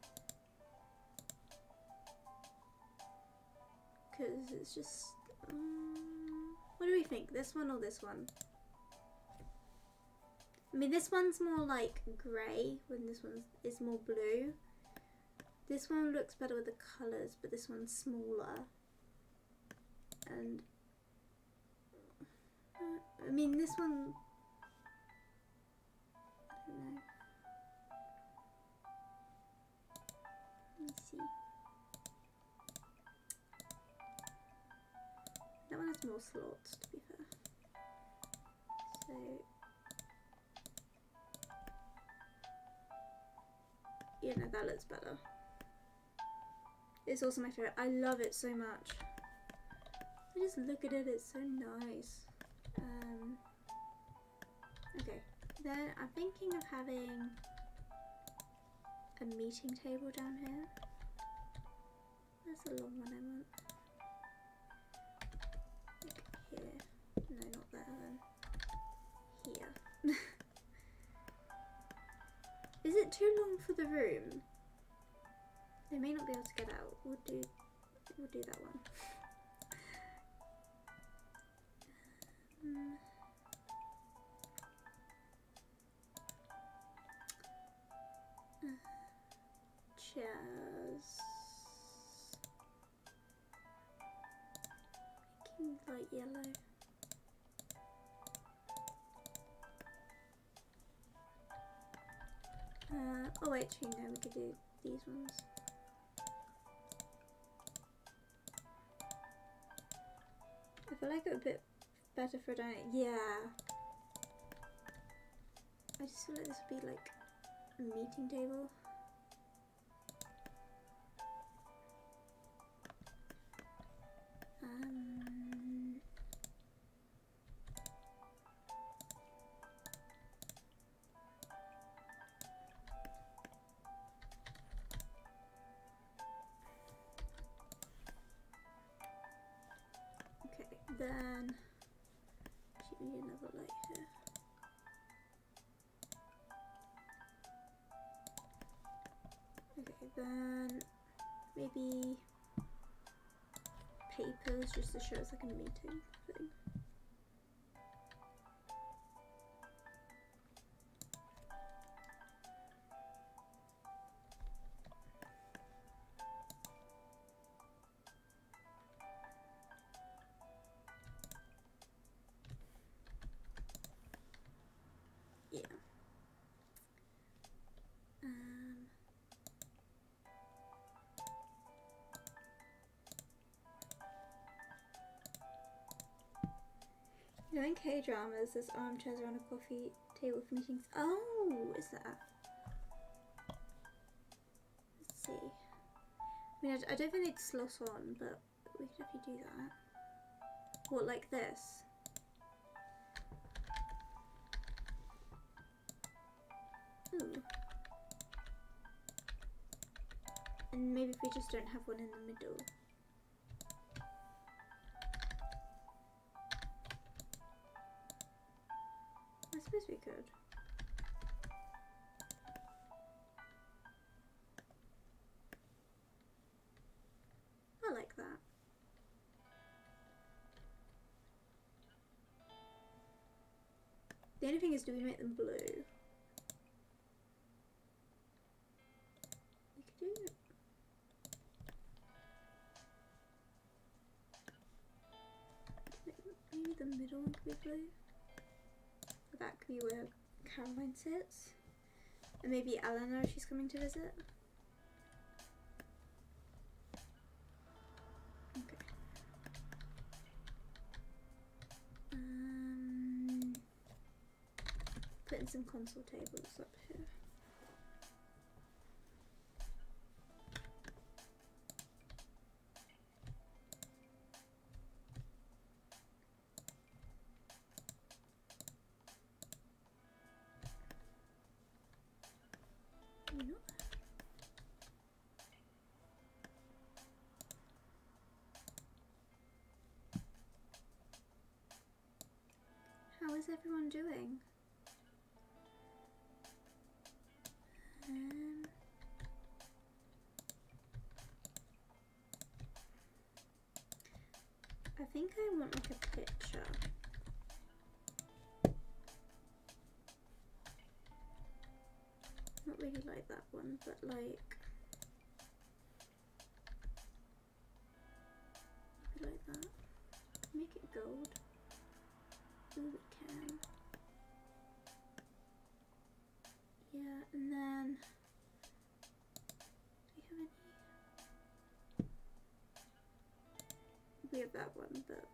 Because it's just... Um, what do we think? This one or this one? I mean, this one's more like grey when this one is more blue. This one looks better with the colours, but this one's smaller. And I mean, this one. I don't know. Let me see. That one has more slots, to be fair. So. Yeah, no, that looks better. It's also my favourite. I love it so much. I just look at it, it's so nice. Um, okay, then I'm thinking of having a meeting table down here. That's a long one I want. Like here. No, not there then. Here. Is it too long for the room? They may not be able to get out. We'll do we'll do that one. Chairs. Making light yellow. Uh, oh wait, actually no, we could do these ones. I feel like it would be better for a dining. Yeah. I just feel like this would be like a meeting table. Um, just to show us like a meeting in K dramas, there's armchairs around a coffee table for meetings. Oh, is that? Let's see. I mean, I don't think they'd slot on, but we could definitely do that. What, like this? Ooh. And maybe if we just don't have one in the middle. We could. I like that. The only thing is, do we make them blue? We could do it. Maybe the middle one could be blue. Where Caroline sits. And maybe Eleanor she's coming to visit. Okay. Um, putting some console tables up here. Really like that one, but like like that. Make it gold. Ooh, we can. Yeah, and then do we have any? We have that one, but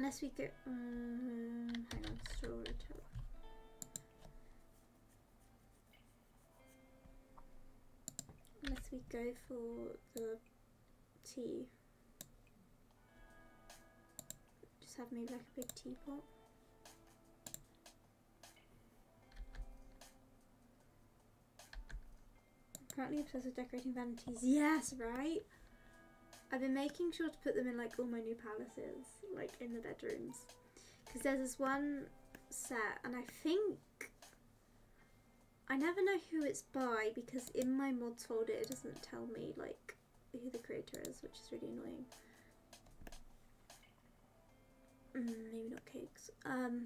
unless we get um, hang on, storyteller. Unless we go for the tea. Just have maybe like a big teapot. Currently obsessed with decorating vanities. Yes, right? I've been making sure to put them in like all my new palaces, like in the bedrooms. Because there's this one set, and I think I never know who it's by because in my mods folder it doesn't tell me like who the creator is, which is really annoying. Mm, maybe not cakes. Um,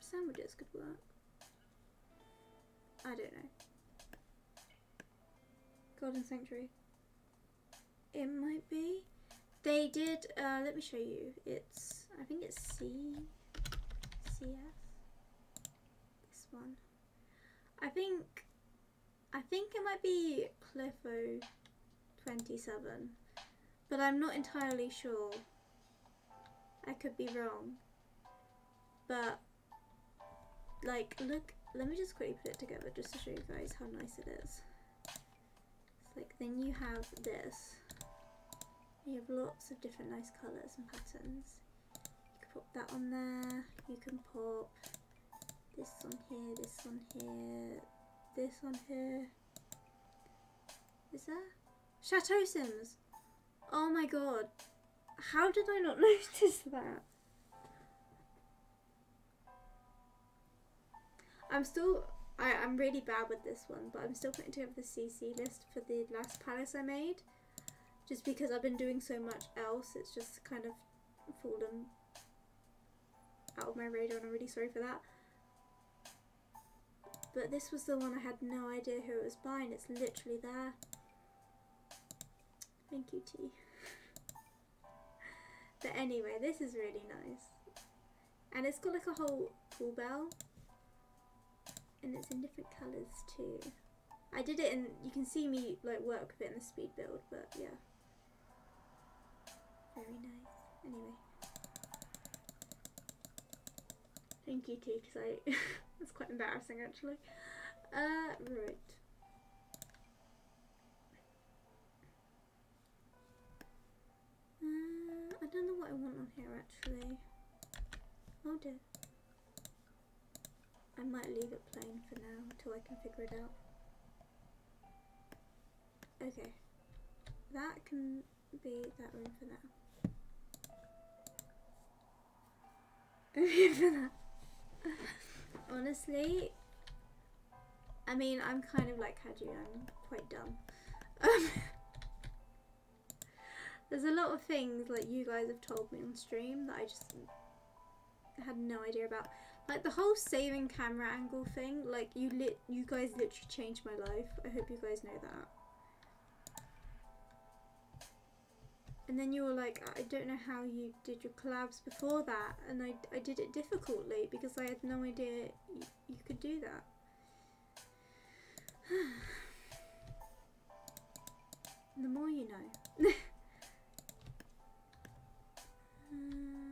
sandwiches could work. I don't know. Golden Sanctuary. It might be. They did, uh, let me show you. It's, I think it's C, CS. This one. I think, I think it might be Cliffo 27, but I'm not entirely sure. I could be wrong. But, like, look, let me just quickly put it together just to show you guys how nice it is. Like, then you have this. You have lots of different nice colours and patterns. You can pop that on there. You can pop this on here, this on here, this on here. Is there? Chateau Sims! Oh my god. How did I not notice that? I'm still I, I'm really bad with this one, but I'm still putting together the CC list for the last palace I made. Just because I've been doing so much else, it's just kind of fallen out of my radar and I'm really sorry for that. But this was the one I had no idea who it was by and it's literally there. Thank you, T. but anyway, this is really nice. And it's got like a whole pool bell and it's in different colours too. I did it and you can see me like work with it in the speed build, but yeah. Very nice. Anyway. Thank you too, because I that's quite embarrassing actually. Uh right. Uh, I don't know what I want on here actually. Oh dear. I might leave it plain for now until I can figure it out. Okay, that can be that room for now. Honestly, I mean, I'm kind of like Haji, I'm quite dumb. Um, there's a lot of things like you guys have told me on stream that I just had no idea about. Like the whole saving camera angle thing, like you lit you guys literally changed my life. I hope you guys know that. And then you were like, I don't know how you did your collabs before that. And I, I did it difficultly because I had no idea you, you could do that. the more you know. um,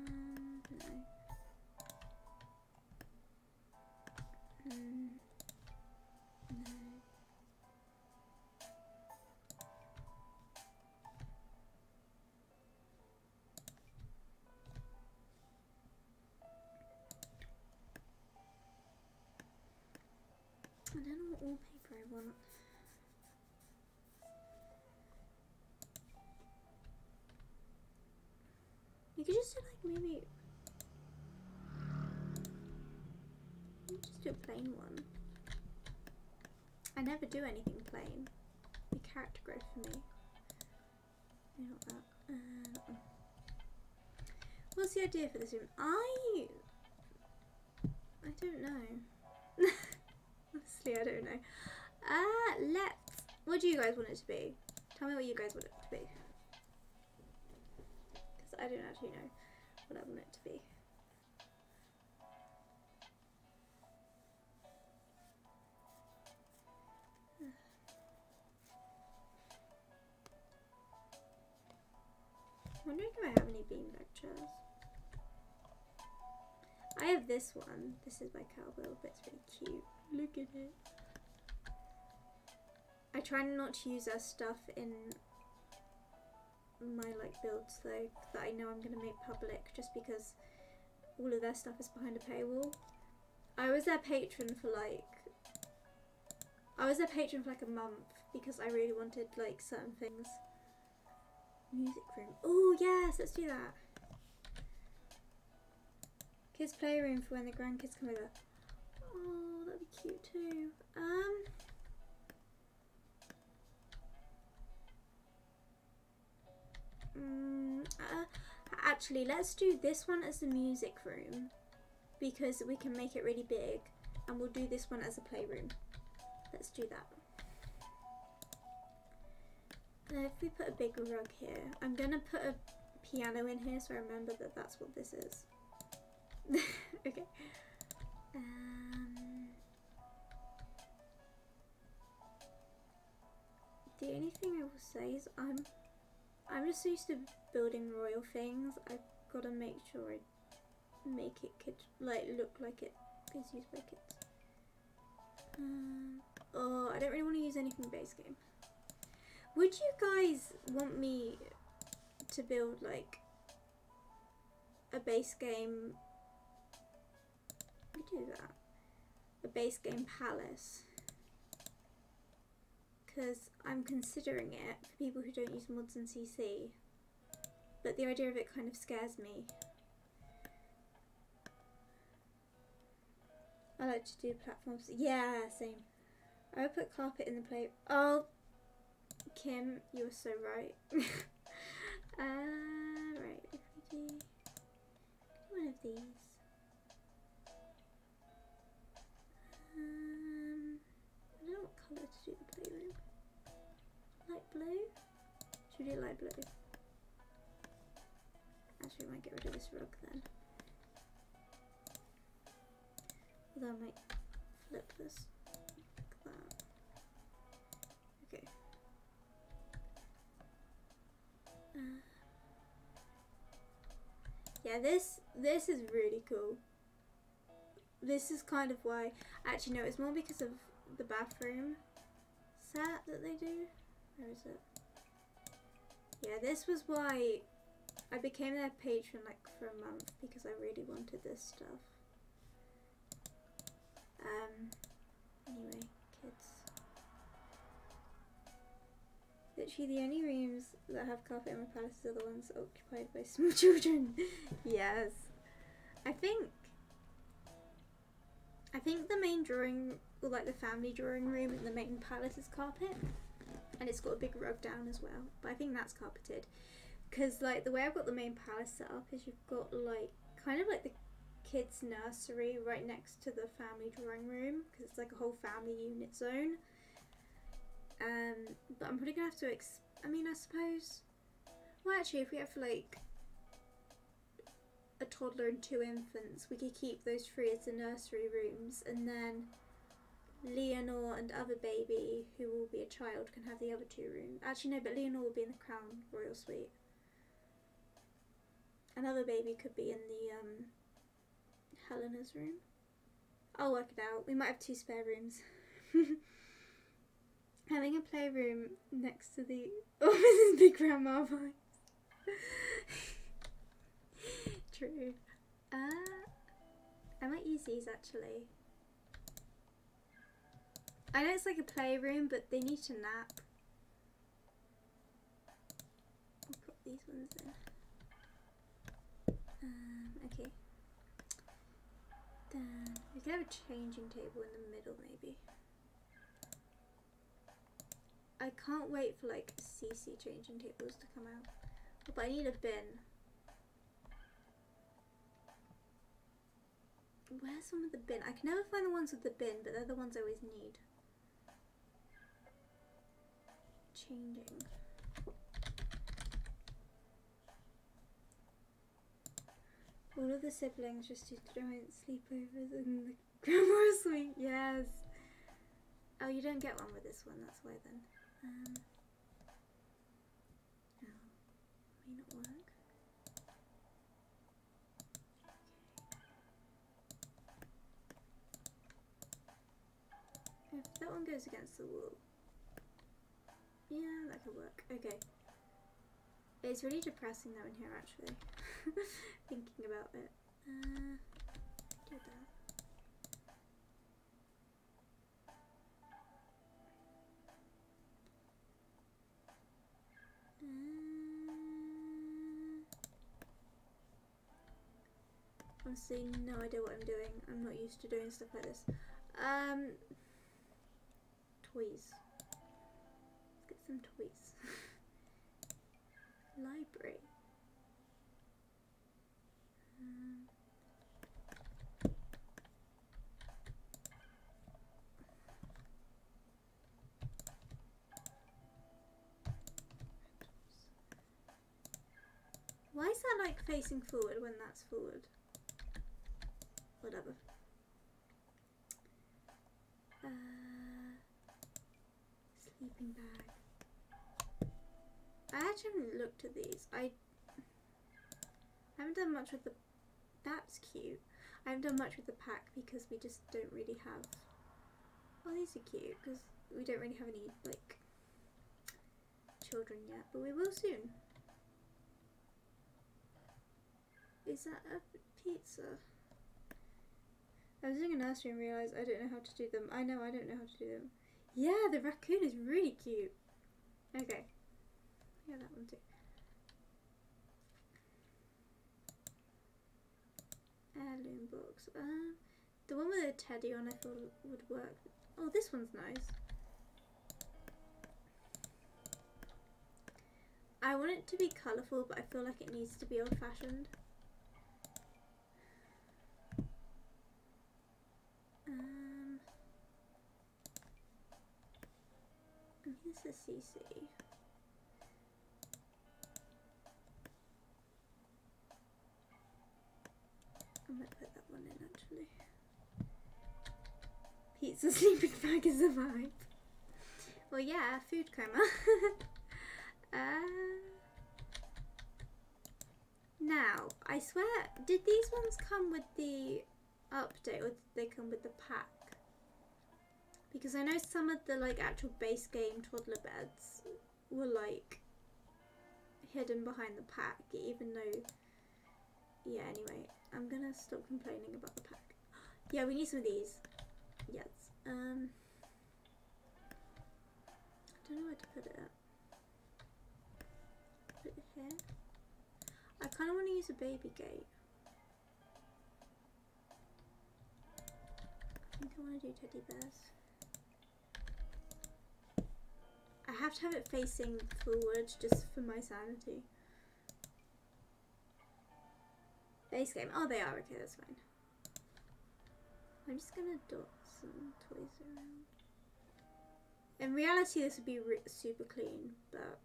maybe just do a plain one. I never do anything plain. The character growth for me. that. Uh, what's the idea for this room? I I don't know. Honestly, I don't know. Uh, let's. What do you guys want it to be? Tell me what you guys want it to be. Because I don't actually know what I want it to be. wondering if I have any beanbag chairs. I have this one. This is by Cowbell, but it's really cute. Look at it. I try not to use our stuff in my like builds though that I know I'm gonna make public just because all of their stuff is behind a paywall. I was their patron for like I was their patron for like a month because I really wanted like certain things. Music room. Oh yes, let's do that. Kids playroom for when the grandkids come over. Oh, that'd be cute too. Um. Mm, uh, actually, let's do this one as the music room because we can make it really big, and we'll do this one as a playroom. Let's do that. Uh, if we put a big rug here, I'm gonna put a piano in here so I remember that that's what this is. okay. Um, the only thing I will say is I'm I'm just used to building royal things. I've got to make sure I make it kid like look like it is used by kids. Um, oh, I don't really want to use anything base game. Would you guys want me to build like a base game we do that. A base game palace. Because I'm considering it for people who don't use mods and CC. But the idea of it kind of scares me. I like to do platforms. Yeah, same. I would put carpet in the play. Oh, Kim, you were so right. uh, right, if we do one of these. Blue? Should we do light blue? Actually, we might get rid of this rug then. Although I might flip this like that. Okay. Uh, yeah, this this is really cool this is kind of why actually no it's more because of the bathroom set that they do where is it? Yeah this was why I became their patron like for a month because I really wanted this stuff. Um anyway kids. Literally the only rooms that have carpet in my palace are the ones occupied by small children. Yes. I think I think the main drawing, or like the family drawing room in the main palace is carpet. And it's got a big rug down as well. But I think that's carpeted. Because like the way I've got the main palace set up is you've got like, kind of like the kids nursery right next to the family drawing room. Because it's like a whole family unit zone. Um, but I'm probably to have to, ex I mean I suppose, well actually if we have like a toddler and two infants, we could keep those three as the nursery rooms, and then Leonor and other baby, who will be a child, can have the other two rooms. Actually, no, but Leonor will be in the Crown Royal Suite. Another baby could be in the um, Helena's room. I'll work it out. We might have two spare rooms. Having a playroom next to the oh, Mrs. Big Grandma vibes true. Uh, I might use these actually. I know it's like a playroom, but they need to nap. I'll put these ones in. Um, okay. Then we can have a changing table in the middle, maybe. I can't wait for like CC changing tables to come out. But I need a bin. Where's some of the bin? I can never find the ones with the bin, but they're the ones I always need. Changing. All of the siblings just do joint sleepovers in the grandma suite. Yes. Oh, you don't get one with this one. That's why then. Um. No. May not work. If that one goes against the wall. Yeah, that could work. Okay. It's really depressing though in here actually. Thinking about it. Uh, do that. Uh, honestly, no idea what I'm doing. I'm not used to doing stuff like this. Um, toys. Some toys. Library. Um, Why is that like facing forward when that's forward? Whatever. Uh, sleeping bag. I actually haven't looked at these. I, haven't done much with the. That's cute. I haven't done much with the pack because we just don't really have. Oh, these are cute because we don't really have any like children yet, but we will soon. Is that a pizza? I was doing a nursery and realised I don't know how to do them. I know I don't know how to do them. Yeah, the raccoon is really cute. Okay. Yeah, that one too. Heirloom box. Um, the one with a teddy on I thought would work. Oh, this one's nice. I want it to be colourful, but I feel like it needs to be old-fashioned. Um, mean, this is CC. I might put that one in actually. Pizza sleeping bag is a vibe. Well, yeah, food coma. uh, now, I swear, did these ones come with the update or did they come with the pack? Because I know some of the like actual base game toddler beds were like hidden behind the pack, even though yeah, anyway, I'm gonna stop complaining about the pack. Yeah, we need some of these. Yes. Um I don't know where to put it Put it here. I kinda wanna use a baby gate. I think I wanna do teddy bears. I have to have it facing forward just for my sanity. Base game. Oh, they are. Okay, that's fine. I'm just to dot some toys around. In reality, this would be super clean, but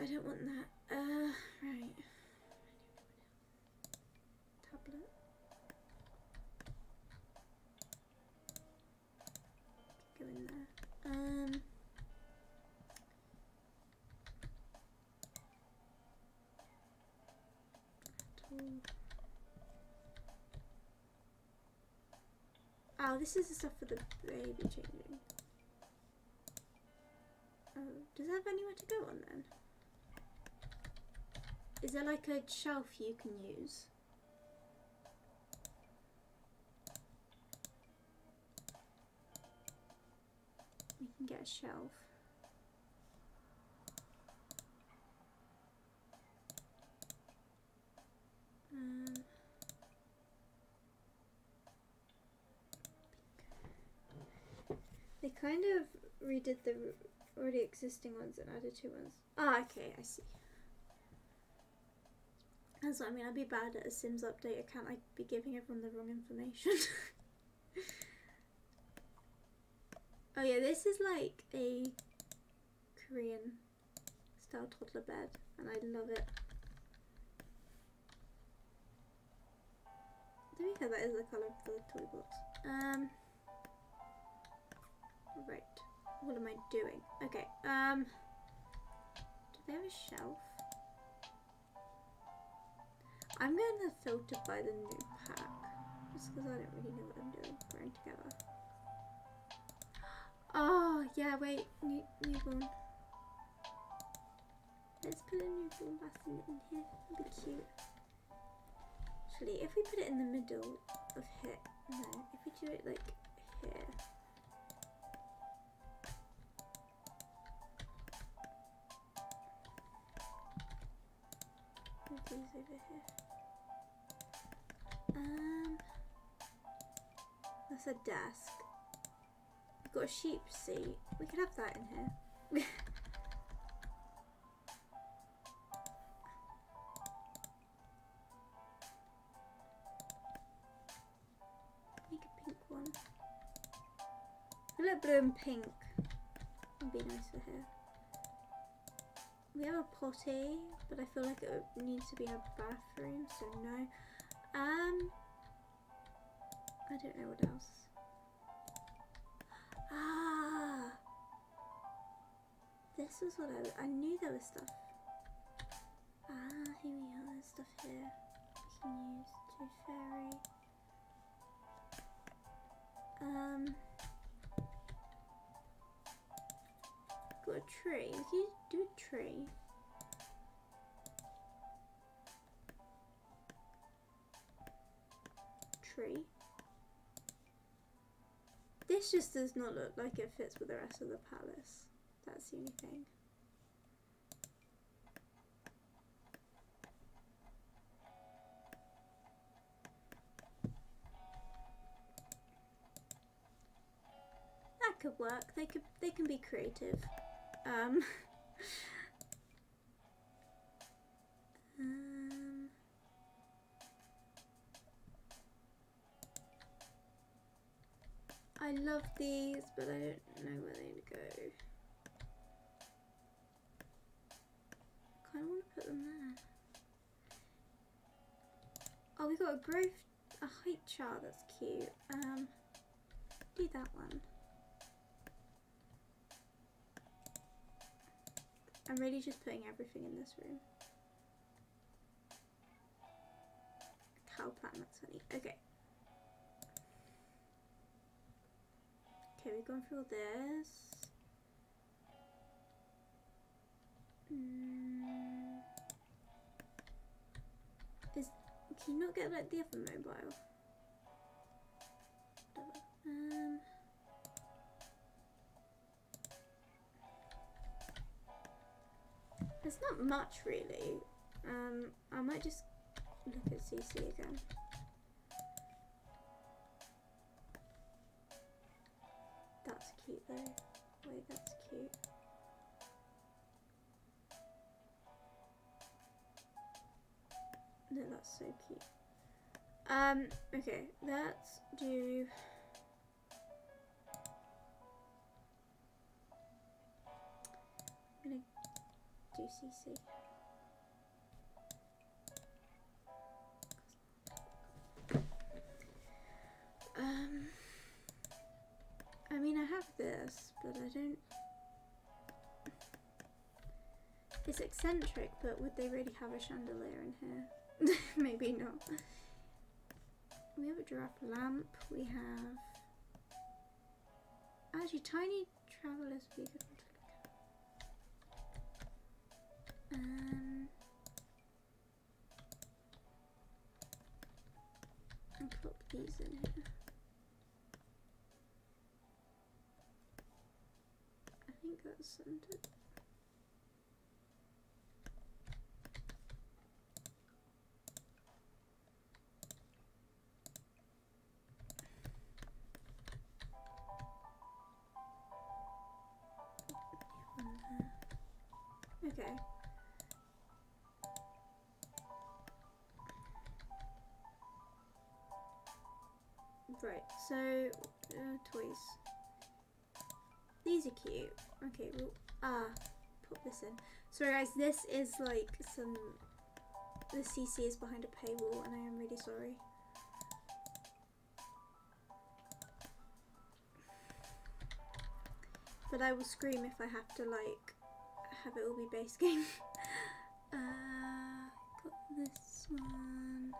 I don't want that. Uh, right. Tablet. Go in there. Um. Oh, this is the stuff for the baby changing. Oh, does that have anywhere to go on then? Is there like a shelf you can use? You can get a shelf. Um, they kind of redid the already existing ones and added two ones. Ah, okay, I see. That's what I mean. I'd be bad at a Sims update. I can't like be giving everyone the wrong information. oh yeah, this is like a Korean style toddler bed, and I love it. To be fair, that is the colour of the toy box. Um. Right. What am I doing? Okay. Um. Do they have a shelf? I'm gonna filter by the new pack. Just because I don't really know what I'm doing. Growing together. Oh, yeah, wait. New, newborn. Let's put a newborn bathroom in here. That'd be cute. Actually, if we put it in the middle of here. No, if we do it like here. These over here. Um, that's a desk. We've got a sheep seat. We could have that in here. Make a pink one. A little blue and pink would be nice for here. We have a potty, but I feel like it needs to be a bathroom, so no. Um, I don't know what else. Ah, this is what I, I knew there was stuff. Ah, here we are, there's stuff here. We can use to fairy. Um, got a tree. We can do a tree. Tree. This just does not look like it fits with the rest of the palace. That's the only thing. That could work. They could they can be creative. Um, um, I love these, but I don't know where they go. I kind of want to put them there. Oh, we got a growth, a height chart. That's cute. Um, do that one. I'm really just putting everything in this room. Cow plant, that's funny. Okay. Okay, we've gone through all this. Mm. Is can you not get like the other mobile? Um. There's not much really. Um, I might just look at CC again. That's cute though. Wait, that's cute. No, that's so cute. Um, okay, let's do CC. Um, I mean, I have this, but I don't. It's eccentric, but would they really have a chandelier in here? Maybe not. We have a giraffe lamp. We have actually tiny travelers vehicle um, and plop these in here. I think that's centered. So uh, toys. These are cute. Okay, well, ah, put this in. Sorry guys, this is like some, the CC is behind a paywall and I am really sorry. But I will scream if I have to like, have it all be base game. uh, got this one.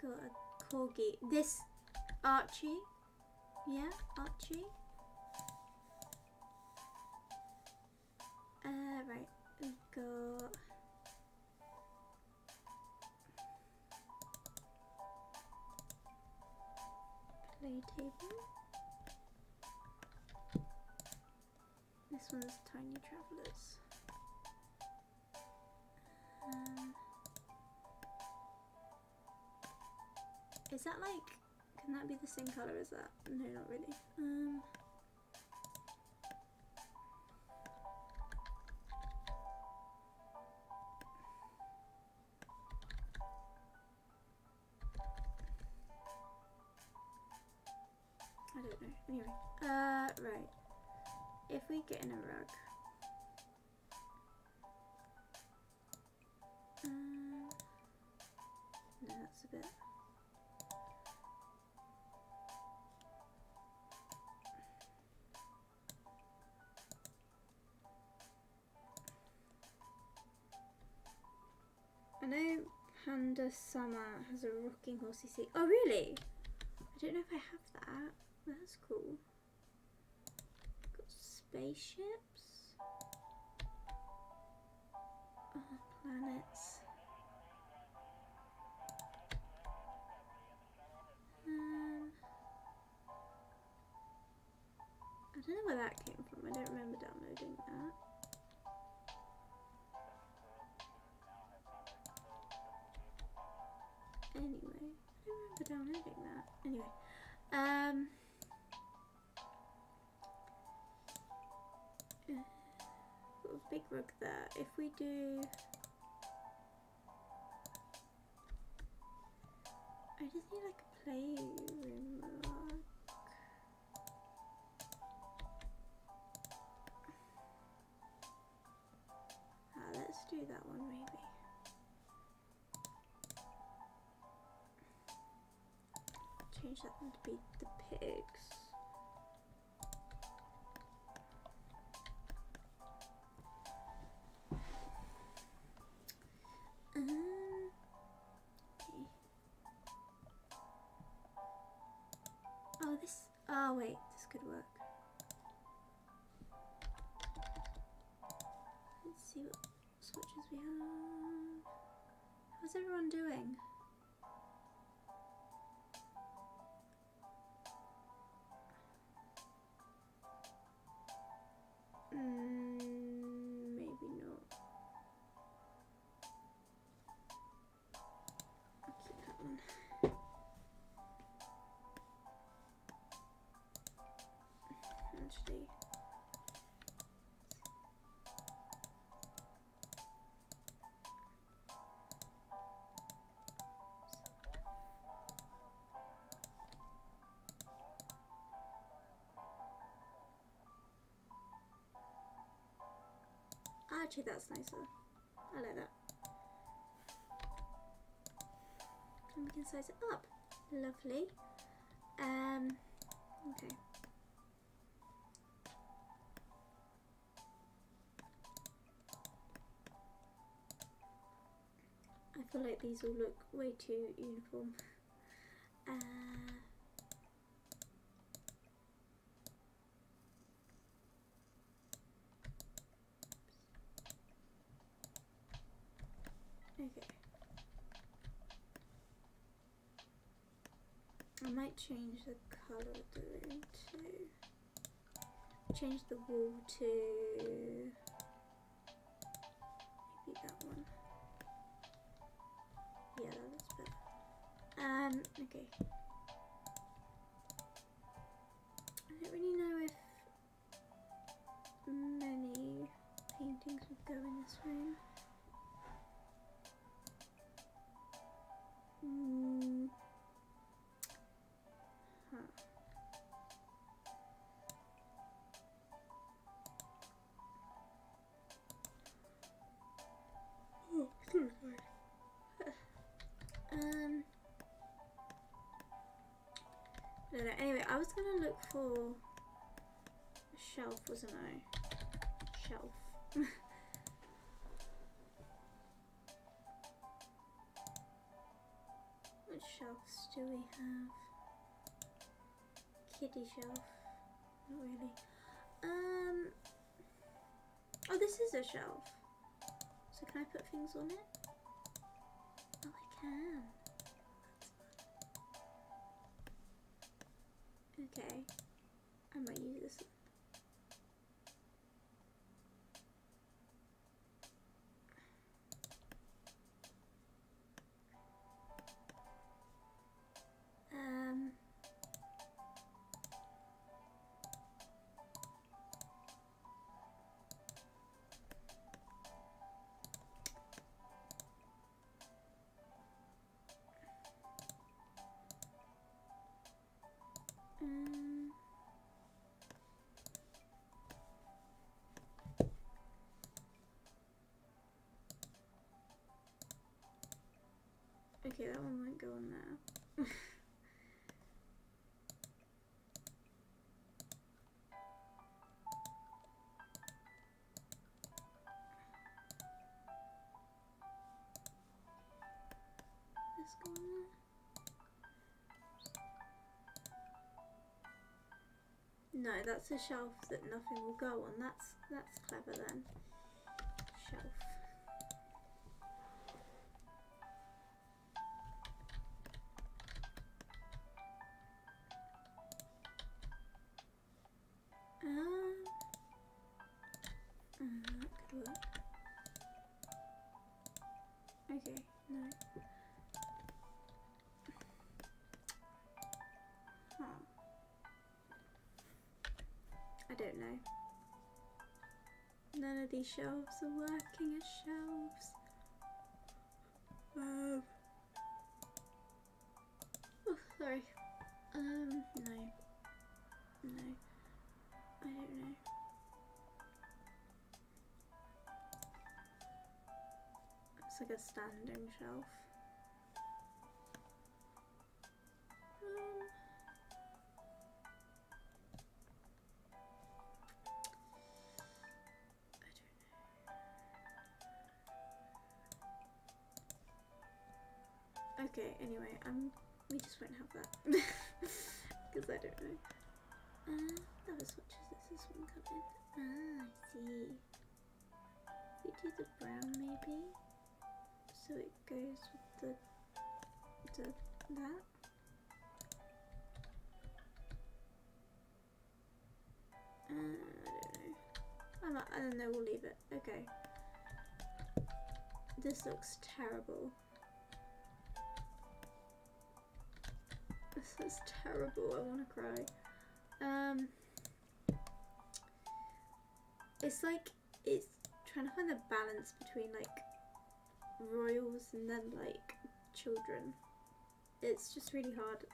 Got a corgi. This Archie. Yeah, Archie. Uh, right, we've got play table. This one's Tiny Travelers. Um, is that like, can that be the same colour as that? No, not really. Um, I don't know. Anyway, uh, right. If we get in a rug, um, no, that's a bit. Pandasama has a rocking horsey seat. Oh, really? I don't know if I have that. That's cool. Got spaceships. Oh, planets. Um, I don't know where that came from. I don't remember downloading that. Anyway, I don't remember downloading that. Anyway, um, uh, got a big rug there. If we do, I just need like a playroom rug. Ah, let's do that one maybe. Change that one to be the pigs. Um. Oh, this. Oh, wait, this could work. Let's see what switches we have. How's everyone doing? Mm, Actually, that's nicer. I like that. And we can size it up. Lovely. Um, okay. I feel like these all look way too uniform. Uh, Okay. I might change the colour of the room too. Change the wall to maybe that one. Yeah, that looks better. Um, okay. I don't really know if many I Anyway, I was gonna look for a shelf, wasn't I? Shelf. what shelves do we have? Kitty shelf. Not really. Um. Oh, this is a shelf. So can I put things on it? Oh, I can. Okay. I might um, okay, that one won't go in now. No, that's a shelf that nothing will go on. That's that's clever then. Shelf. These shelves are working as shelves. Um. Oh, sorry. Um, no. No. I don't know. It's like a standing shelf. So it goes with the, the that? Uh, I don't know. I don't know, we'll leave it. Okay. This looks terrible. This is terrible. I want to cry. Um, it's like it's trying to find the balance between like royals and then like children. It's just really hard.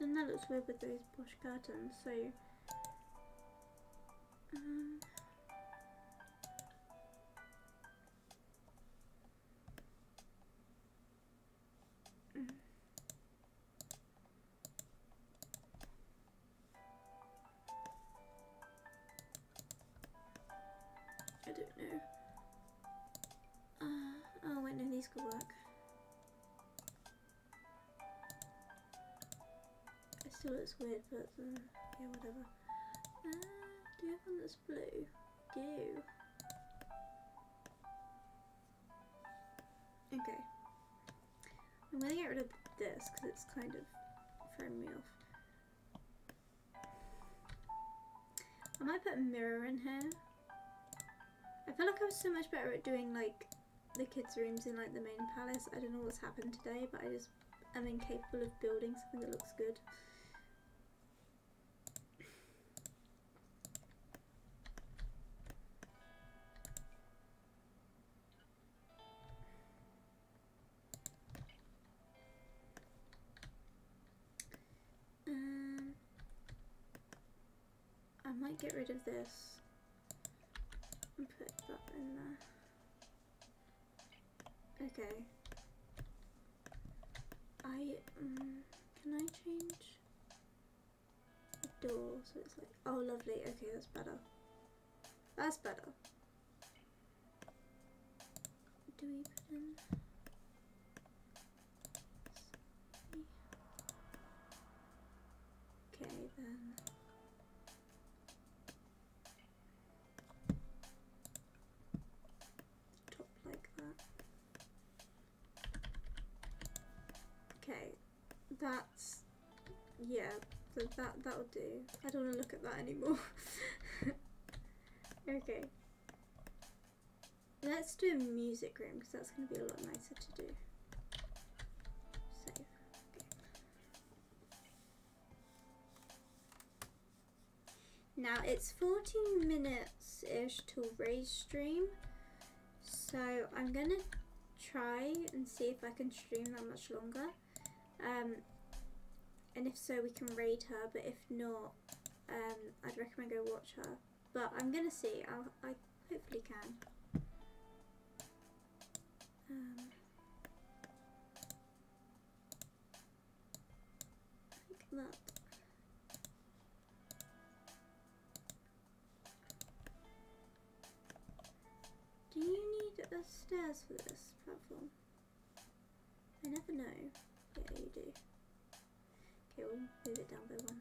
then that looks weird with those posh curtains. So. Um, It still looks weird, but uh, yeah, whatever. Uh, do you have one that's blue? Do. Okay. I'm gonna get rid of this because it's kind of throwing me off. I might put a mirror in here. I feel like I was so much better at doing like the kids' rooms in like the main palace. I don't know what's happened today, but I just am incapable of building something that looks good. this and put that in there. Okay. I, um, can I change the door so it's like, oh lovely, okay that's better. That's better. Do we put in? Okay then. So that that'll do. I don't want to look at that anymore. okay. Let's do a music room because that's going to be a lot nicer to do. Save. Okay. Now it's 14 minutes ish till Ray's stream, so I'm gonna try and see if I can stream that much longer. Um, and if so, we can raid her. But if not, um, I'd recommend go watch her. But I'm gonna see. I'll, I hopefully can. Um, like that. Do you need a stairs for this platform? I never know. Yeah, you do. Okay, we'll move it down by one.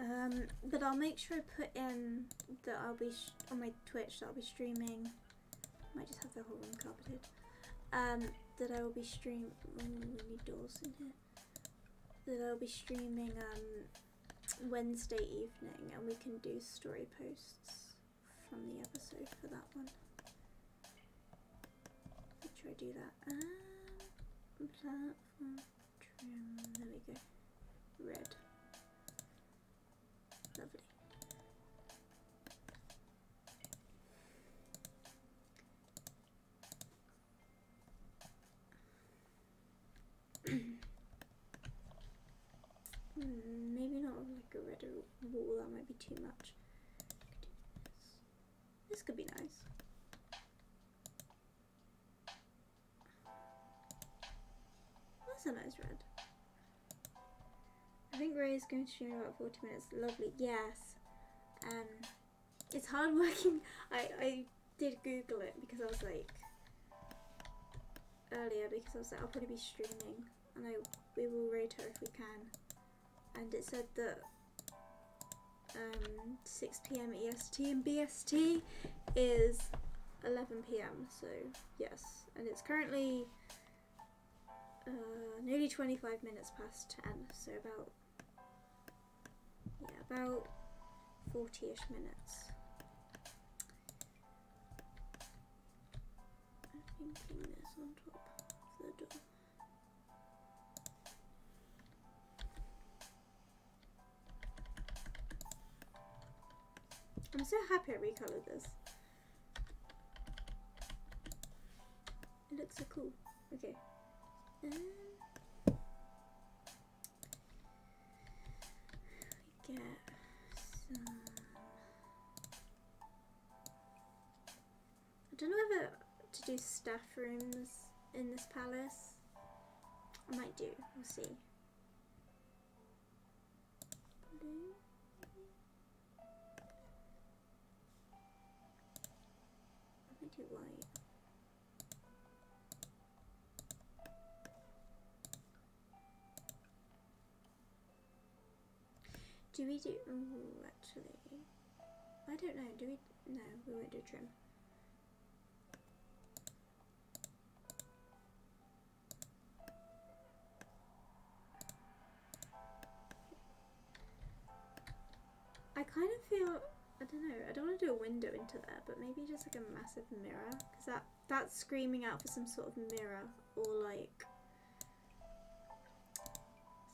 Um, but I'll make sure I put in that I'll be on my Twitch that I'll be streaming. Might just have the whole room carpeted. Um, that I will be stream. Oh, we need doors in here. That I'll be streaming um Wednesday evening, and we can do story posts from the episode for that one. Make sure I do that. Um, platform trim. There we go. Red. Lovely. Hmm, Maybe not like a red wall, that might be too much. This. this could be nice. That's a nice red. I think Ray is going to stream about 40 minutes. Lovely, yes. Um, it's hard working. I, I did Google it because I was like, earlier because I was like, I'll probably be streaming and I we will rate her if we can. And it said that um, 6 p.m. EST and BST is 11 p.m. So yes, and it's currently uh, nearly 25 minutes past 10. So about yeah, about 40ish minutes. I'm thinking I'm so happy I recolored this. It looks so cool. Okay. Um, get some. I don't know whether to do staff rooms in this palace. I might do. We'll see. Blue. I might do white. Do we do? Ooh, actually, I don't know. Do we? No, we won't do trim. I kind of feel I don't know. I don't want to do a window into there, but maybe just like a massive mirror, because that that's screaming out for some sort of mirror or like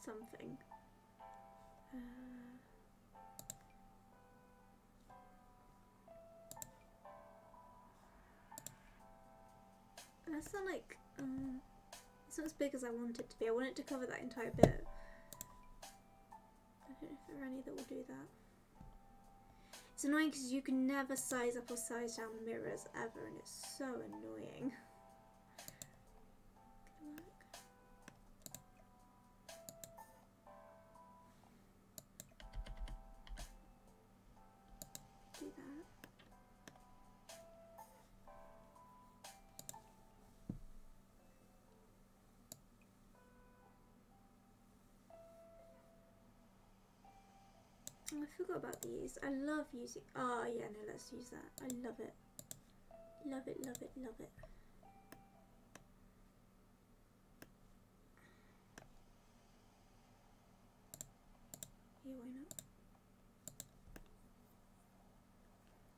something. Uh, That's not like, um, it's not as big as I want it to be. I want it to cover that entire bit. I don't know if there are any that will do that. It's annoying because you can never size up or size down mirrors ever and it's so annoying. forgot about these. I love using. Oh yeah, no, let's use that. I love it. Love it, love it, love it. Yeah, why not?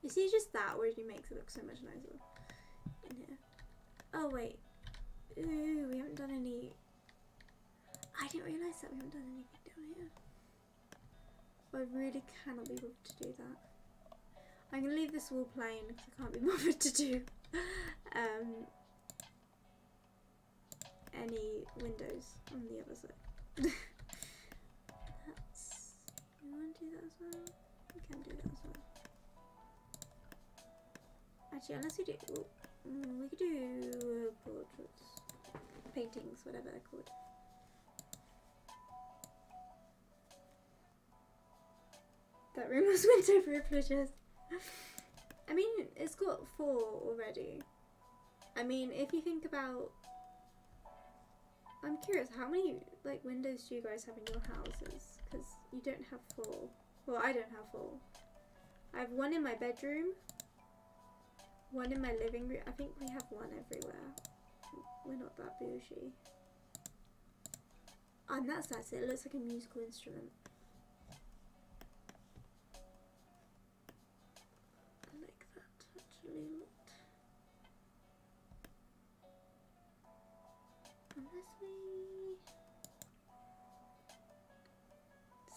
You see, just that already makes it look so much nicer in here. Oh wait. Ooh, we haven't done any. I didn't realise that we haven't done anything down here. I really cannot be bothered to do that. I'm going to leave this wall plain because I can't be bothered to do um, any windows on the other side. That's, you want to do that as well? We can do that as well. Actually, unless we do, well, mm, we could do portraits, paintings, whatever they're called. That room was window privileges. I mean, it's got four already. I mean, if you think about... I'm curious, how many like windows do you guys have in your houses? Because you don't have four. Well, I don't have four. I have one in my bedroom, one in my living room. I think we have one everywhere. We're not that bougie. And that's nice. It looks like a musical instrument.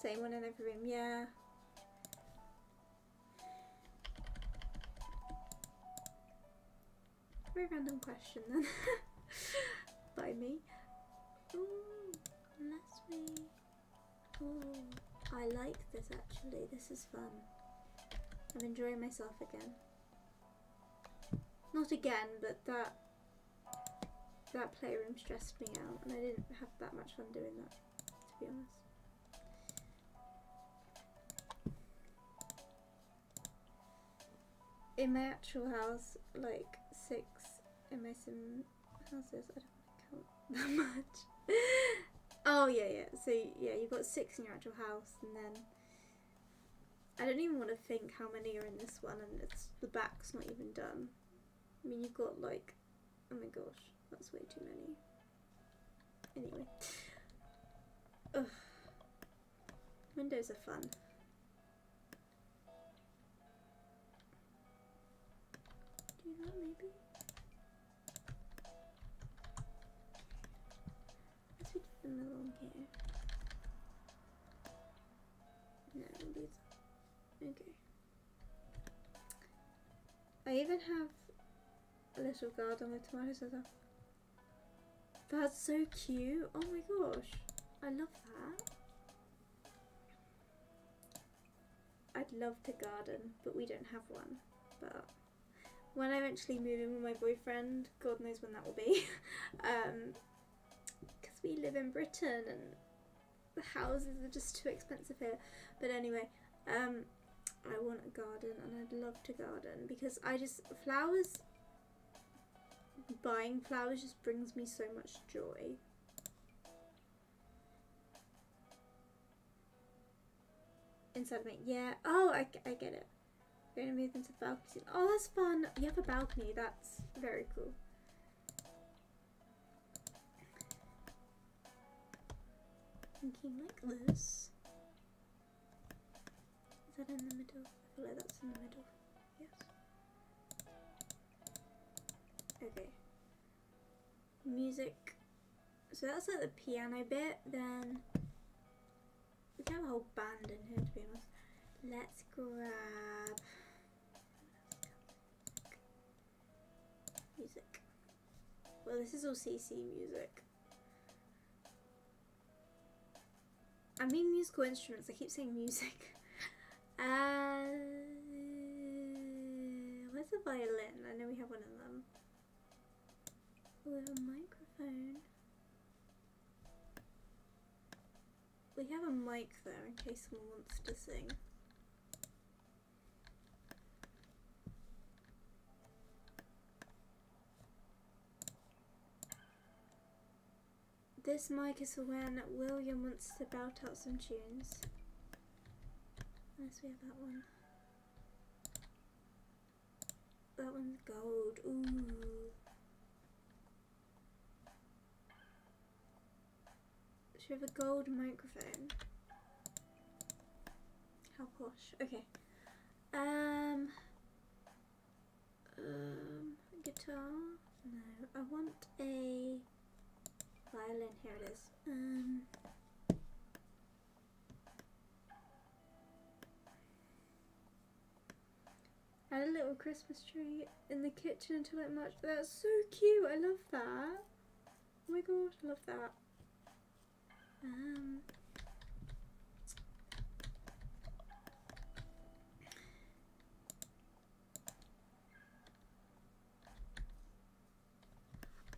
Same one in every room, yeah. Very random question then. By me. Ooh, unless we... Ooh, I like this actually. This is fun. I'm enjoying myself again. Not again, but that that playroom stressed me out and I didn't have that much fun doing that, to be honest. In my actual house, like six in my houses, I don't count that much. oh yeah, yeah. So yeah, you've got six in your actual house, and then I don't even want to think how many are in this one, and it's the back's not even done. I mean, you've got like, oh my gosh, that's way too many. Anyway, Ugh. windows are fun. That maybe. Let's them along here. No. Okay. I even have a little garden with tomatoes. That's so cute. Oh my gosh. I love that. I'd love to garden, but we don't have one. But when I eventually move in with my boyfriend, God knows when that will be. um, because we live in Britain and the houses are just too expensive here. But anyway, um, I want a garden and I'd love to garden because I just flowers buying flowers just brings me so much joy. Inside me, yeah. Oh, I, I get it. We're gonna move into the balcony. Oh, that's fun. You have a balcony. That's very cool. Thinking like this. Is that in the middle? I feel like that's in the middle. Yes. Okay. Music. So that's like the piano bit. Then we can have a whole band in here to be honest. Let's grab music. Well, this is all CC music. I mean musical instruments. I keep saying music. Uh, where's the violin? I know we have one of them. We have a microphone. We have a mic there in case someone wants to sing. This mic is for when William wants to belt out some tunes. Unless we have that one. That one's gold. Ooh. Should we have a gold microphone? How posh. Okay. Um. Um. Guitar? No. I want a violin. Here it is. Um. Had a little Christmas tree in the kitchen until it matched. That's so cute. I love that. Oh my gosh, I love that. Um.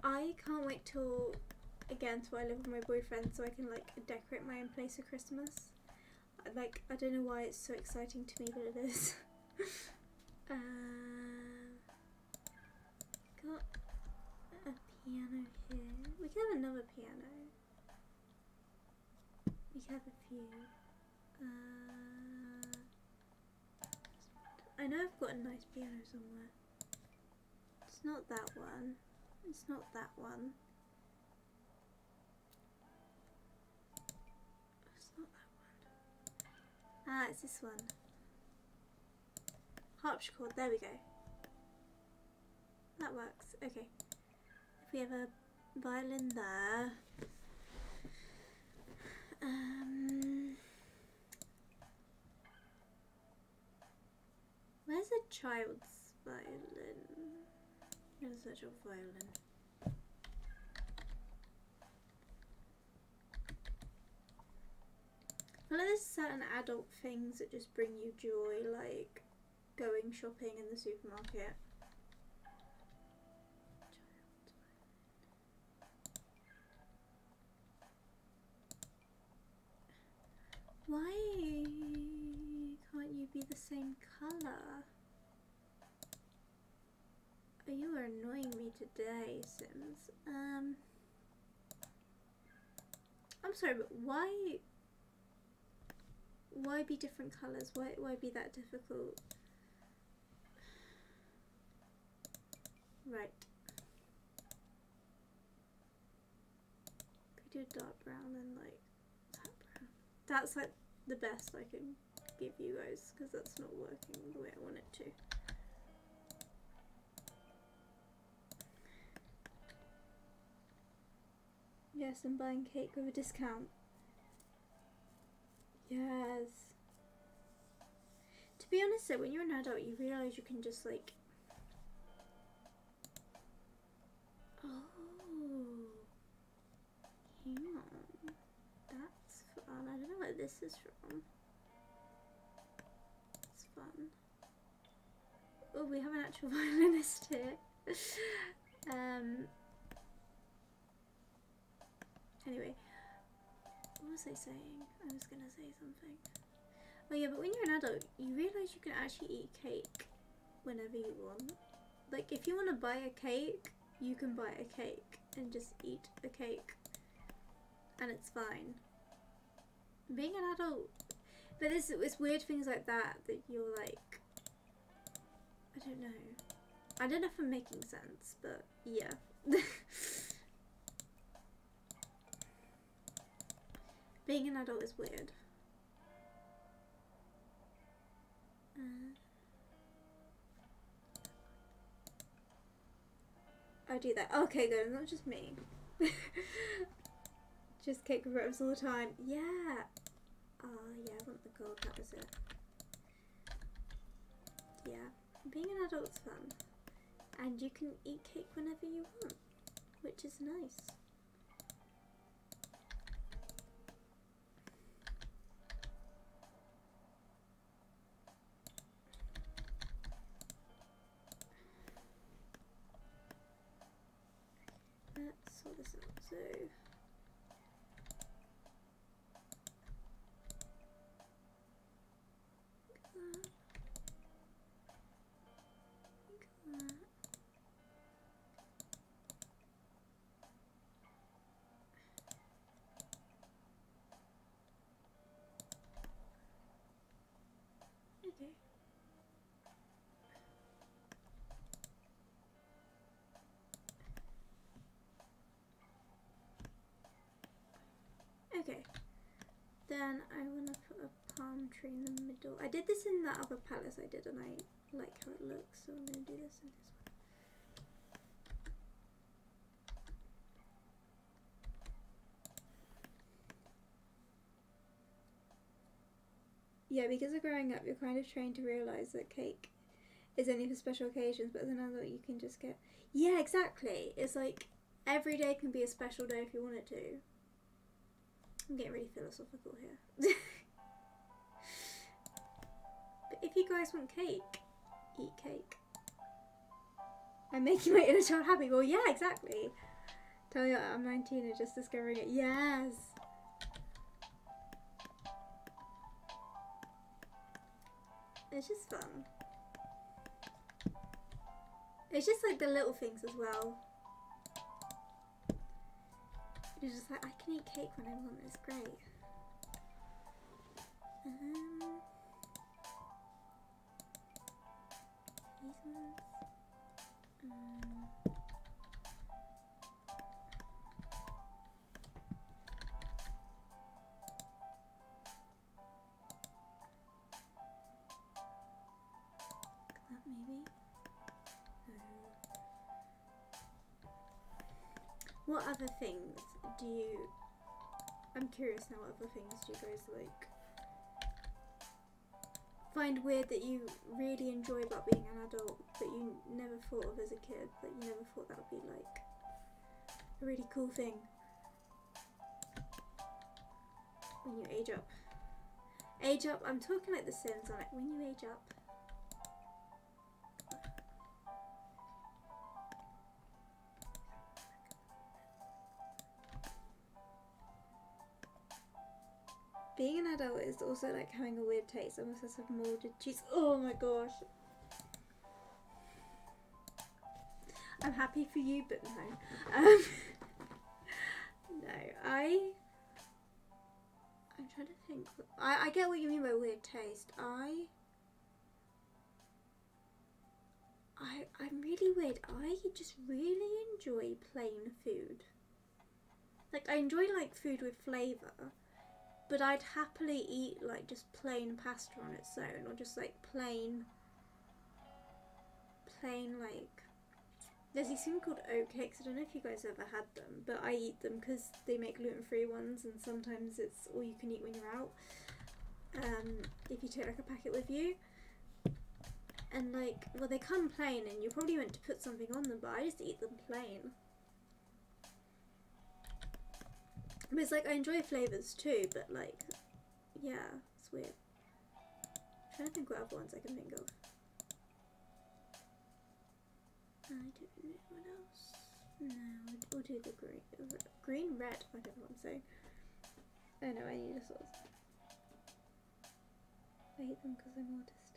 I can't wait till again till I live with my boyfriend so I can like decorate my own place for Christmas. Like I don't know why it's so exciting to me, but it is. um, got a piano here. We can have another piano. We can have a few. Uh, I know I've got a nice piano somewhere. It's not that one. It's not that one. It's not that one. Ah, it's this one. Harpsichord, there we go. That works, okay. If we have a violin there. Um, where's a child's violin? Where's such a violin? Well, there's certain adult things that just bring you joy, like going shopping in the supermarket. Why can't you be the same colour? Oh, you are annoying me today, Sims. Um, I'm sorry, but why? Why be different colours? Why why be that difficult? Right. Could do a dark brown and like that brown. That's like the best I can give you guys because that's not working the way I want it to. Yes, I'm buying cake with a discount. Yes. To be honest though, when you're an adult you realise you can just like Oh hang on. That's fun. I don't know what this is from. It's fun. Oh, we have an actual violinist here. um Anyway, was I saying? I was gonna say something. Oh yeah, but when you're an adult, you realise you can actually eat cake whenever you want. Like, if you want to buy a cake, you can buy a cake and just eat a cake. And it's fine. Being an adult... But it's, it's weird things like that that you're like... I don't know. I don't know if I'm making sense, but yeah. Being an adult is weird. Uh, I do that. Okay, good. Not just me. just cake rose all the time. Yeah. Oh, yeah. I want the gold. That was it. Yeah. Being an adult's fun. And you can eat cake whenever you want. which is nice. This out. So that. that. Okay. Okay. Then I want to put a palm tree in the middle. I did this in that other palace I did and I like how it looks, so I'm going to do this in this one. Yeah, because of growing up, you're kind of trained to realise that cake is only for special occasions, but as an adult, you can just get. Yeah, exactly. It's like every day can be a special day if you want it to. I'm getting really philosophical here. but if you guys want cake, eat cake. I'm making my inner child happy. Well, yeah, exactly. Tell you I'm 19 and just discovering it. Yes. It's just fun. It's just like the little things as well. You're just like, I can eat cake when I want. It's great. Um, these ones. Um, maybe. Um, what other things do you? I'm curious now. What other things do you guys like? Find weird that you really enjoy about being an adult, but you never thought of as a kid. That you never thought that would be like a really cool thing when you age up. Age up. I'm talking like The Sims. I'm like when you age up. Being an adult is also like having a weird taste. Almost has like molded cheese. Oh my gosh. I'm happy for you, but no. Um, no, I. I'm trying to think. I, I get what you mean by weird taste. I. I I'm really weird. I just really enjoy plain food. Like I enjoy like food with flavour but I'd happily eat like just plain pasta on its own, or just like plain, plain like. There's these things called oat cakes. I don't know if you guys ever had them, but I eat them because they make gluten-free ones, and sometimes it's all you can eat when you're out. Um, if you take like a packet with you, and like, well, they come plain, and you're probably meant to put something on them, but I just eat them plain. It's like I enjoy flavours too, but like, yeah, it's weird. I'm trying to think what other ones I can think of. I don't know what else. No, we'll, do the green, green, red. I don't know what I'm saying. Oh no, I need a sauce. I hate them because I'm autistic.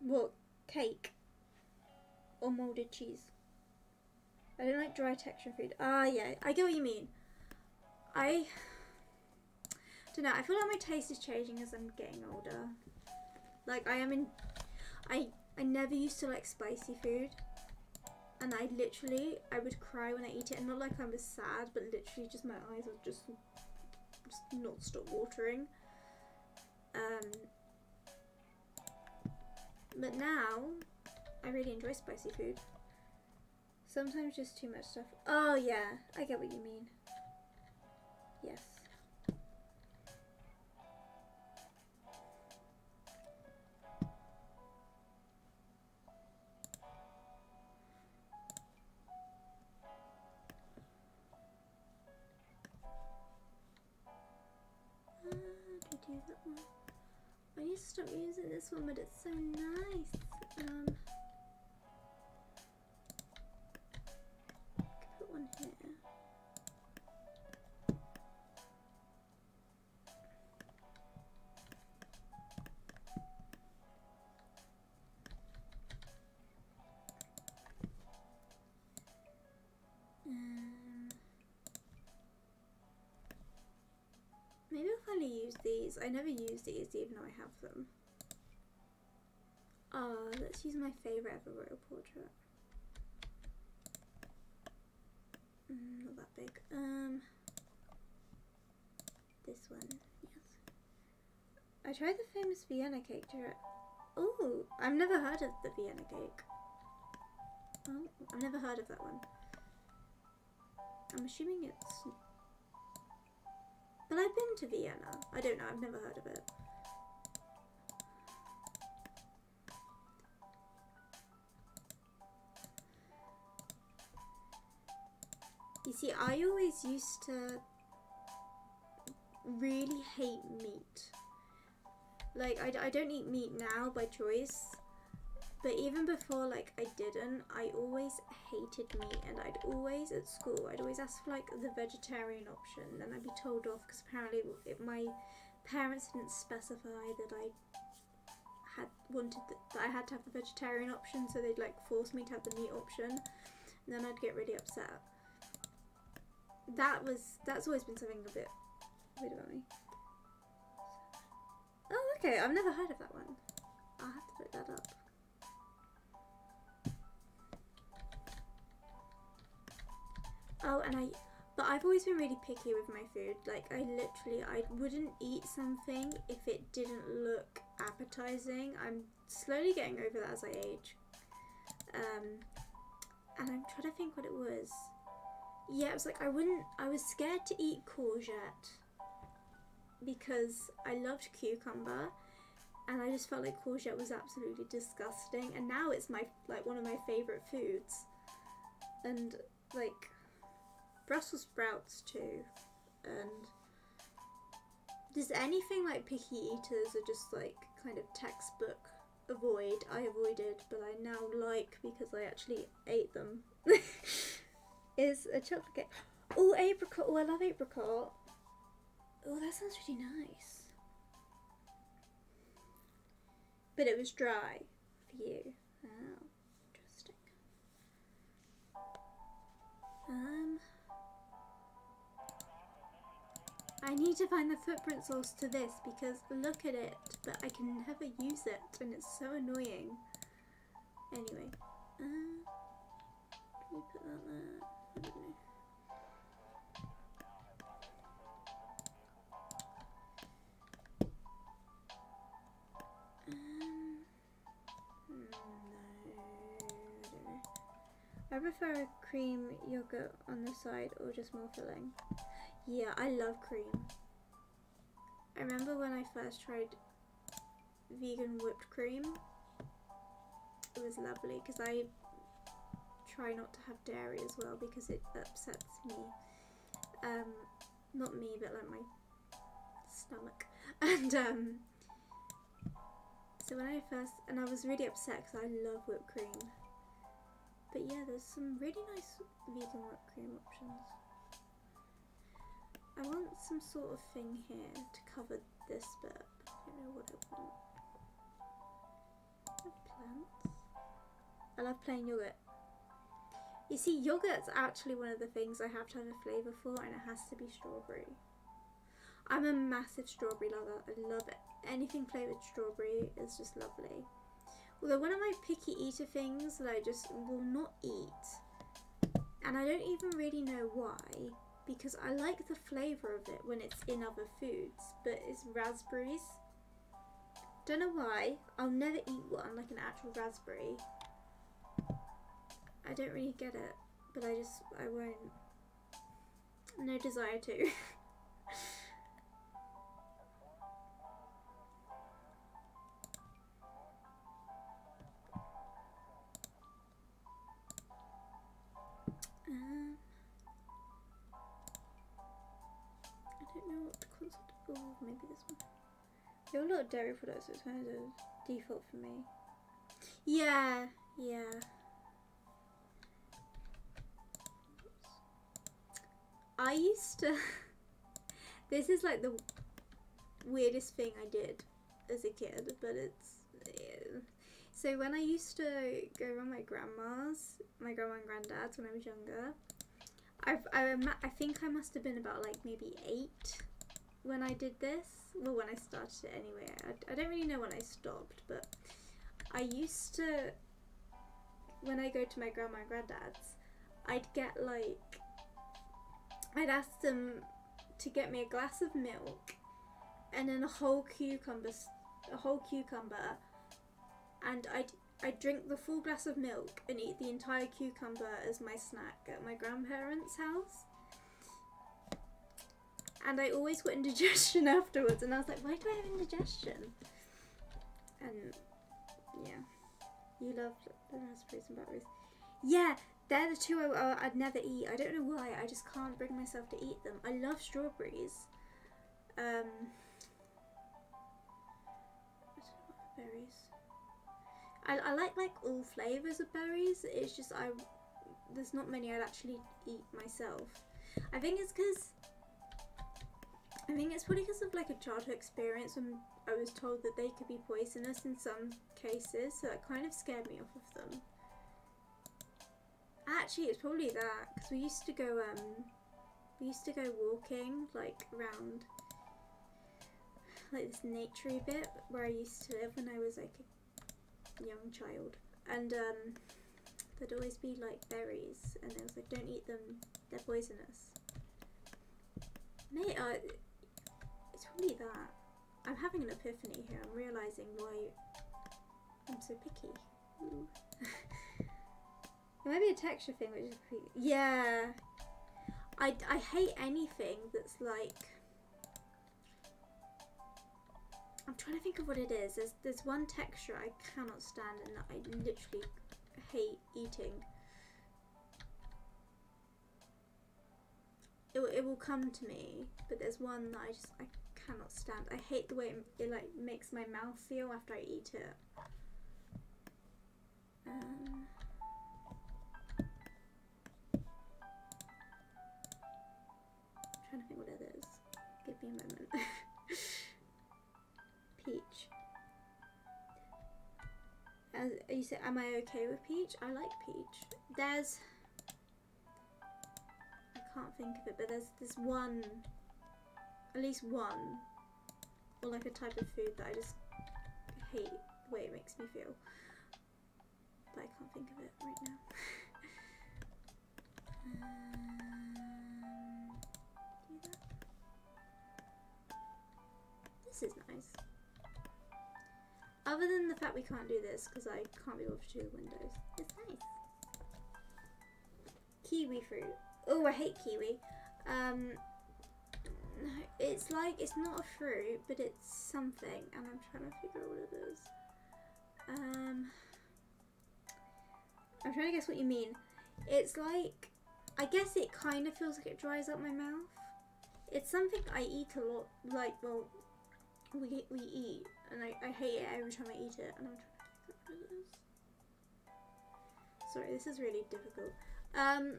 What cake or molded cheese? I don't like dry texture food. Ah, yeah, I get what you mean. I don't know. I feel like my taste is changing as I'm getting older. Like I am in. I I never used to like spicy food, and I literally I would cry when I eat it, and not like I was sad, but literally just my eyes would just just not stop watering. Um. But now, I really enjoy spicy food. Sometimes just too much stuff. Oh, yeah. I get what you mean. Yes. Ah, I, do that one. I need to stop using this one, but it's so nice. Um, I'll use these. I never use these even though I have them. Uh, let's use my favourite ever royal portrait. Mm, not that big. Um, this one, yes. I tried the famous Vienna cake. Oh, I've never heard of the Vienna cake. Oh, I've never heard of that one. I'm assuming it's. But I've been to Vienna. I don't know, I've never heard of it. You see, I always used to really hate meat. Like, I, I don't eat meat now by choice. But even before, like, I didn't, I always hated meat, and I'd always, at school, I'd always ask for, like, the vegetarian option, and I'd be told off, because apparently it, my parents didn't specify that I had wanted, the, that I had to have the vegetarian option, so they'd, like, force me to have the meat option, and then I'd get really upset. That was, that's always been something a bit weird about me. Oh, okay, I've never heard of that one. I'll have to look that up. Oh, and I, but I've always been really picky with my food. Like, I literally, I wouldn't eat something if it didn't look appetizing. I'm slowly getting over that as I age. Um, and I'm trying to think what it was. Yeah, it was like I wouldn't, I was scared to eat courgette because I loved cucumber and I just felt like courgette was absolutely disgusting and now it's my like one of my favorite foods and like Brussels sprouts too, and does anything like picky eaters are just like kind of textbook avoid. I avoided, but I now like because I actually ate them. is a chocolate cake. Oh, apricot. Oh, I love apricot. Oh, that sounds really nice. But it was dry for you. Oh, interesting. Um. I need to find the footprint source to this because look at it, but I can never use it and it's so annoying. Anyway, uh, we put that there? I. Um, hmm. I prefer a cream yogurt on the side or just more filling. Yeah, I love cream. I remember when I first tried vegan whipped cream. It was lovely because I try not to have dairy as well because it upsets me. Um, not me, but like my stomach. And um, so when I first, and I was really upset because I love whipped cream. But yeah, there's some really nice vegan whipped cream options. I want some sort of thing here to cover this bit. I don't know what I want. I plants. I love plain yogurt. You see, yogurt's actually one of the things I have to have a flavour for and it has to be strawberry. I'm a massive strawberry lover. I love it. Anything flavoured strawberry is just lovely. Although one of my picky eater things that I just will not eat, and I don't even really know why, because I like the flavour of it when it's in other foods, but it's raspberries. Don't know why. I'll never eat one like an actual raspberry. I don't really get it, but I just, I won't. No desire to. There are a lot of dairy products, so it's kind of default for me. Yeah, yeah. I used to. this is like the weirdest thing I did as a kid, but it's. Yeah. So when I used to go around my grandma's, my grandma and granddad's when I was younger, I've, I, I think I must have been about like maybe eight when I did this. Well, when I started it anyway. I, I don't really know when I stopped, but I used to, when I go to my grandma and granddad's, I'd get like, I'd ask them to get me a glass of milk and then a whole cucumber, a whole cucumber, and I'd I'd drink the full glass of milk and eat the entire cucumber as my snack at my grandparents' house. And I always got indigestion afterwards, and I was like, why do I have indigestion? And yeah, you love the raspberries and berries. Yeah, they're the two I, would never eat. I don't know why. I just can't bring myself to eat them. I love strawberries. Um, berries. I, I like like all flavours of berries. It's just I there's not many I'd actually eat myself. I think it's because I think it's probably because of like a childhood experience when I was told that they could be poisonous in some cases, so that kind of scared me off of them. Actually, it's probably that because we used to go um we used to go walking like around like this naturey bit where I used to live when I was like a young child, and um, there'd always be like berries, and I was like, don't eat them, they're poisonous. Mate, uh, probably that. I'm having an epiphany here. I'm realizing why I'm so picky. Hmm. it might be a texture thing, which is pretty, yeah. I I hate anything that's like I'm trying to think of what it is. There's there's one texture I cannot stand and that I literally hate eating. It, it will come to me, but there's one that I just I cannot stand. I hate the way it, it like makes my mouth feel after I eat it. Um, trying to think what it is. Give me a moment. peach. You said, am I okay with peach? I like peach. There's, I can't think of it, but there's this one, at least one, or like a type of food that I just hate the way it makes me feel. But I can't think of it right now. um, this is nice. Other than the fact we can't do this because I can't be able to do the windows. It's nice. Kiwi fruit. Oh, I hate kiwi. Um, it's like, it's not a fruit, but it's something. And I'm trying to figure out what it is. Um, I'm trying to guess what you mean. It's like, I guess it kind of feels like it dries up my mouth. It's something I eat a lot, like, well, we, we eat and I, I hate it every time I eat it, and I'm trying to figure out what it is. Sorry, this is really difficult. Um,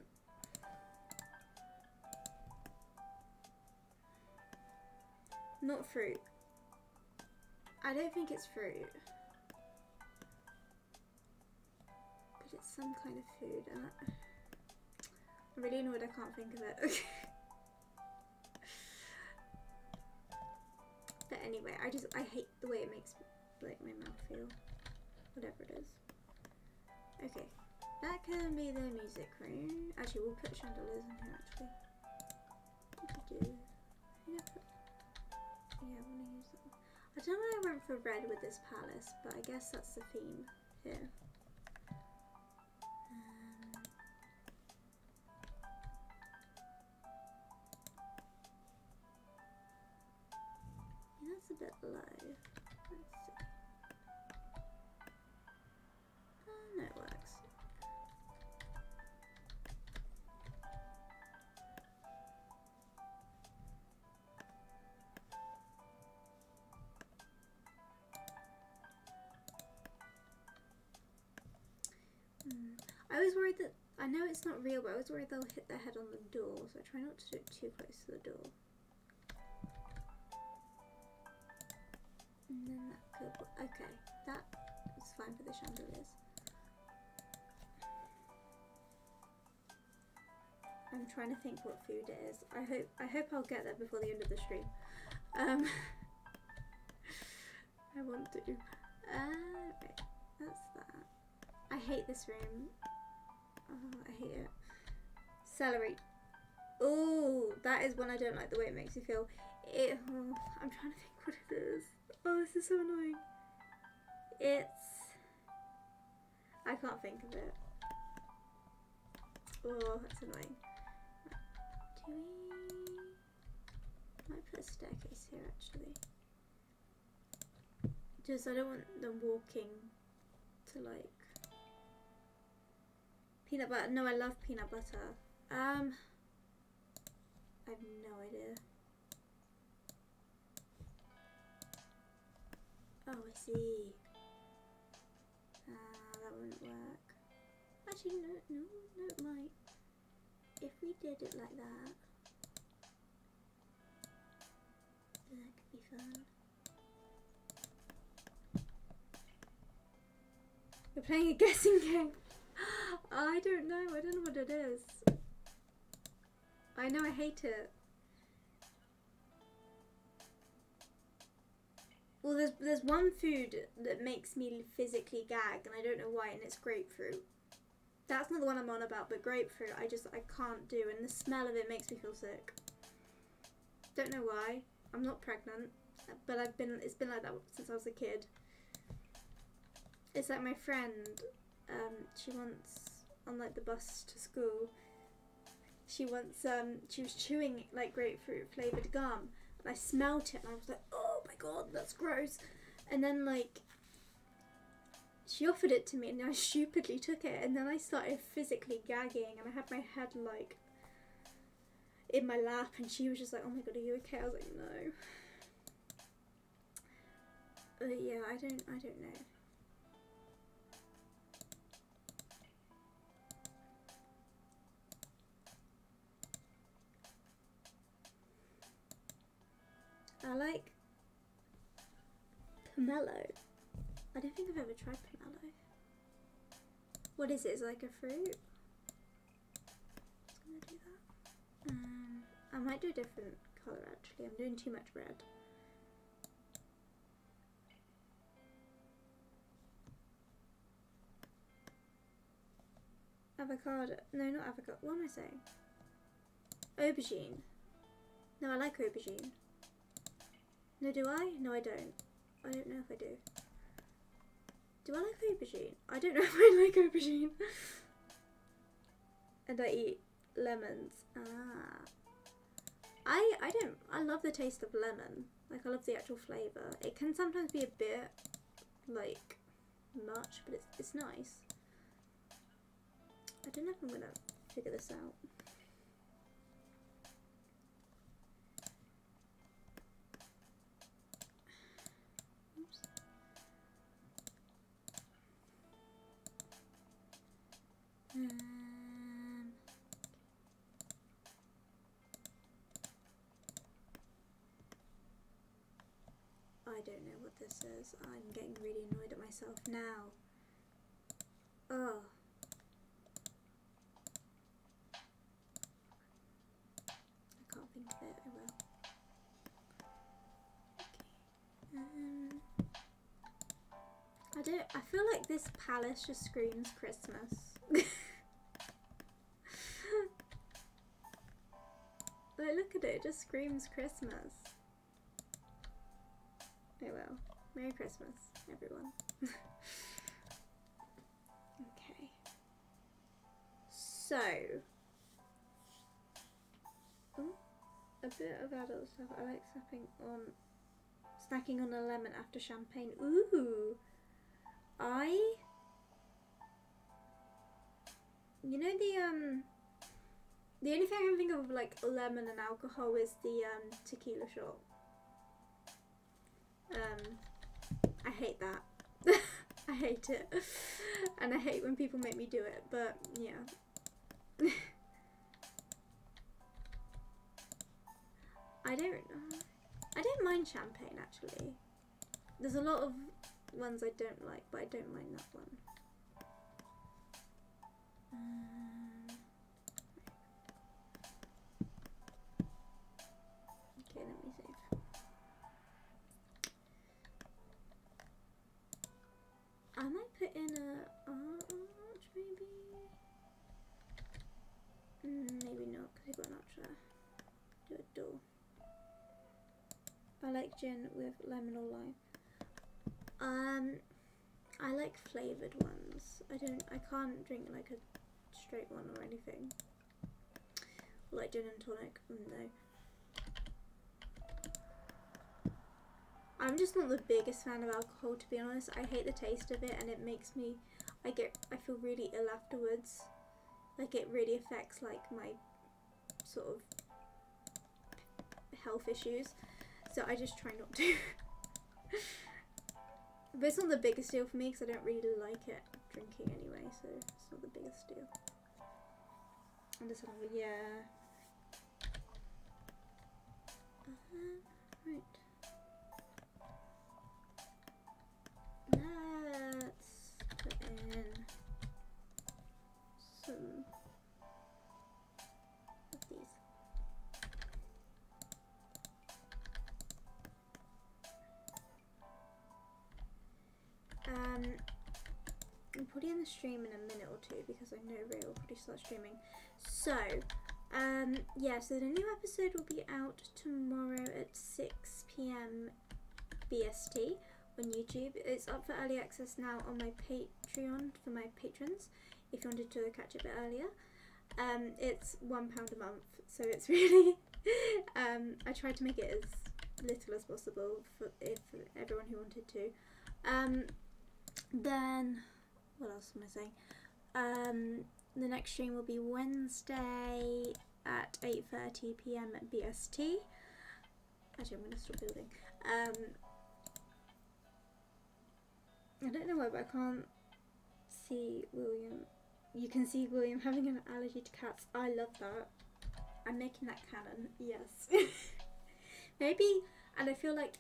not fruit. I don't think it's fruit. But it's some kind of food, and I'm really annoyed I can't think of it. But anyway, I just, I hate the way it makes like my mouth feel. Whatever it is. Okay, that can be the music room. Actually, we'll put chandeliers in here actually. Do yeah, put, yeah, I want to use that. I don't know why I went for red with this palace, but I guess that's the theme here. Um, that's a bit low. Was worried that I know it's not real, but I was worried they'll hit their head on the door, so I try not to do it too close to the door. And then that could okay, that is fine for the chandeliers. I'm trying to think what food it is. I hope I hope I'll get there before the end of the stream. Um, I want to. Uh, right, that's that. I hate this room. Oh, I hate it. Celery. Oh, that is one I don't like the way it makes me feel. It. Oh, I'm trying to think what it is. Oh, this is so annoying. It's. I can't think of it. Oh, that's annoying. Do we? Might put a staircase here actually. Just I don't want them walking to like peanut butter. No, I love peanut butter. Um, I have no idea. Oh, I see. Ah, uh, that wouldn't work. Actually, no, no, no, it might. If we did it like that, that could be fun. We're playing a guessing game. I don't know. I don't know what it is. I know I hate it. Well, there's there's one food that makes me physically gag, and I don't know why, and it's grapefruit. That's not the one I'm on about, but grapefruit, I just I can't do, and the smell of it makes me feel sick. Don't know why. I'm not pregnant, but I've been. It's been like that since I was a kid. It's like my friend. Um, she once on like the bus to school. She once um she was chewing like grapefruit flavored gum, and I smelt it, and I was like, oh my god, that's gross. And then like she offered it to me, and I stupidly took it, and then I started physically gagging, and I had my head like in my lap, and she was just like, oh my god, are you okay? I was like, no. But yeah, I don't, I don't know. I like pomelo. I don't think I've ever tried pomelo. What is it? Is it like a fruit? gonna do that. Um, I might do a different colour actually. I'm doing too much red. Avocado. No, not avocado. What am I saying? Aubergine. No, I like aubergine. No, do I? No, I don't. I don't know if I do. Do I like aubergine? I don't know if I like aubergine. and I eat lemons. Ah. I, I don't, I love the taste of lemon. Like, I love the actual flavour. It can sometimes be a bit, like, much, but it's, it's nice. I don't know if I'm going to figure this out. Um, I don't know what this is. I'm getting really annoyed at myself now. Oh. I can't think of it. I will. Okay. Um, I don't. I feel like this palace just screams Christmas. Like, look at it, it just screams Christmas. Oh well. Merry Christmas, everyone. okay. So. A bit of adult stuff. I like snacking on snacking on a lemon after champagne. Ooh. I you know the um the only thing I can think of like lemon and alcohol is the um, tequila shot. Um, I hate that. I hate it. And I hate when people make me do it, but yeah. I don't I don't mind champagne actually. There's a lot of ones I don't like, but I don't mind that one. Um, in a maybe. Mm, maybe not because I got an arch there. Do a door. I like gin with lemon or lime. Um, I like flavored ones. I don't. I can't drink like a straight one or anything. Like gin and tonic. Mm, no. I'm just not the biggest fan of alcohol to be honest. I hate the taste of it and it makes me I get I feel really ill afterwards. Like it really affects like my sort of health issues. So I just try not to. but it's not the biggest deal for me because I don't really like it drinking anyway, so it's not the biggest deal. And this one, yeah. Uh -huh. Let's put in some of these. Um, I'm put in the stream in a minute or two because I know Ray will probably start streaming. So, um, yeah, so the new episode will be out tomorrow at 6 p.m. BST on YouTube. It's up for early access now on my Patreon for my patrons if you wanted to catch it a bit earlier. Um, it's one pound a month, so it's really. um, I tried to make it as little as possible for if everyone who wanted to. Um, then what else am I saying? Um, the next stream will be Wednesday at 8:30 p.m. at BST. Actually, I'm going to stop building. Um, I don't know why, but I can't see William. You can see William having an allergy to cats. I love that. I'm making that canon. Yes. Maybe, and I feel like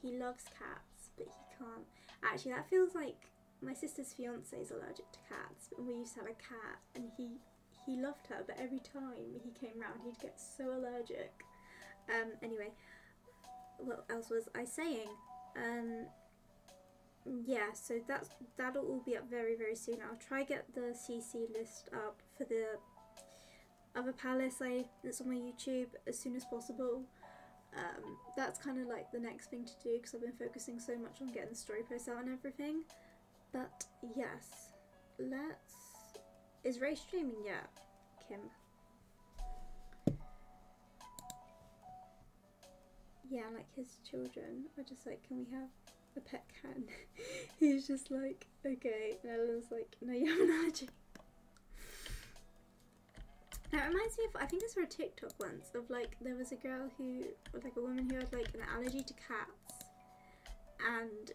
he loves cats, but he can't. Actually, that feels like my sister's fiance is allergic to cats, and we used to have a cat, and he he loved her, but every time he came round, he'd get so allergic. Um. Anyway, what else was I saying? Um yeah, so that's that'll all be up very very soon. I'll try get the CC list up for the other palace I that's on my YouTube as soon as possible. Um, that's kind of like the next thing to do because I've been focusing so much on getting the story posts out and everything. But yes, let's. Is Ray streaming yet, Kim? Yeah, like his children are just like, can we have a pet can. He's just like, okay. And Ellen's like, no, you have an allergy. That reminds me of, I think I saw a TikTok once of like, there was a girl who, or like a woman who had like an allergy to cats. And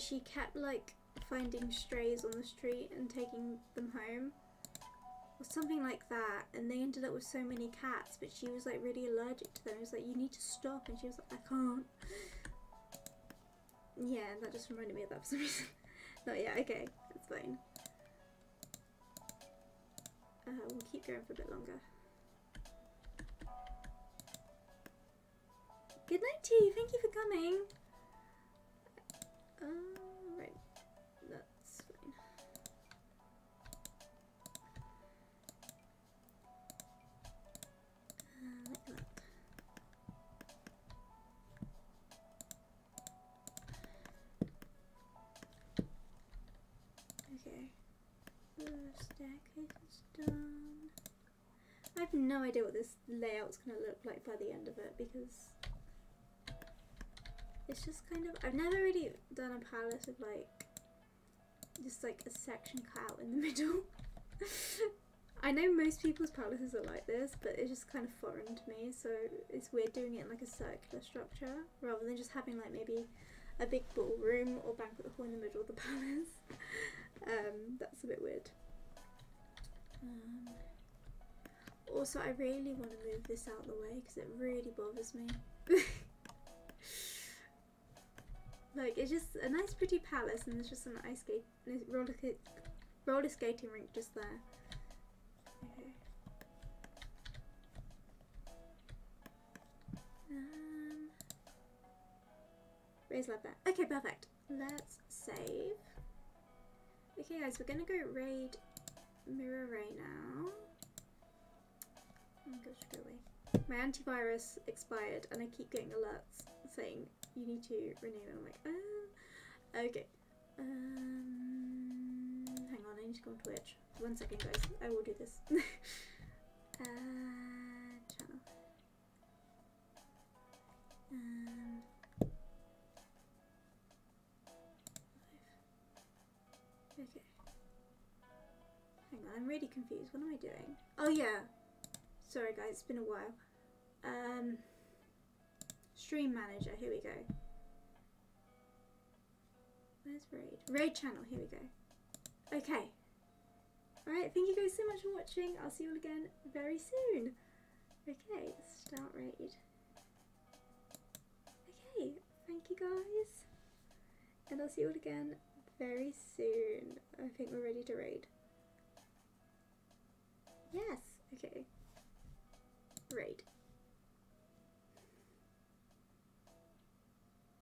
she kept like finding strays on the street and taking them home. Or something like that. And they ended up with so many cats, but she was like really allergic to them. It was like, you need to stop. And she was like, I can't. Yeah, that just reminded me of that for some reason. no, yeah, okay, that's fine. Uh, we'll keep going for a bit longer. Good night to you, thank you for coming. Uh, staircase is done. I have no idea what this layout's going to look like by the end of it because it's just kind of I've never really done a palace with like just like a section cut out in the middle. I know most people's palaces are like this, but it's just kind of foreign to me, so it's weird doing it in like a circular structure rather than just having like maybe a big ballroom or banquet hall in the middle of the palace. um, that's a bit weird. Um, also, I really want to move this out of the way because it really bothers me. like, it's just a nice, pretty palace, and there's just an ice skate, roller, roller skating rink just there. Okay. Um, raise like that. Okay, perfect. Let's save. Okay, guys, we're gonna go raid Mirror right now. Oh my gosh, go away. My antivirus expired and I keep getting alerts saying you need to renew and I'm like, oh, okay. Um, hang on, I need to go on Twitch. One second guys, I will do this. uh, channel. Um, I'm really confused. What am I doing? Oh yeah. Sorry guys, it's been a while. Um, stream manager, here we go. Where's raid? Raid channel, here we go. Okay. Alright, thank you guys so much for watching. I'll see you all again very soon. Okay, start raid. Okay, thank you guys. And I'll see you all again very soon. I think we're ready to raid. Yes, okay. Raid.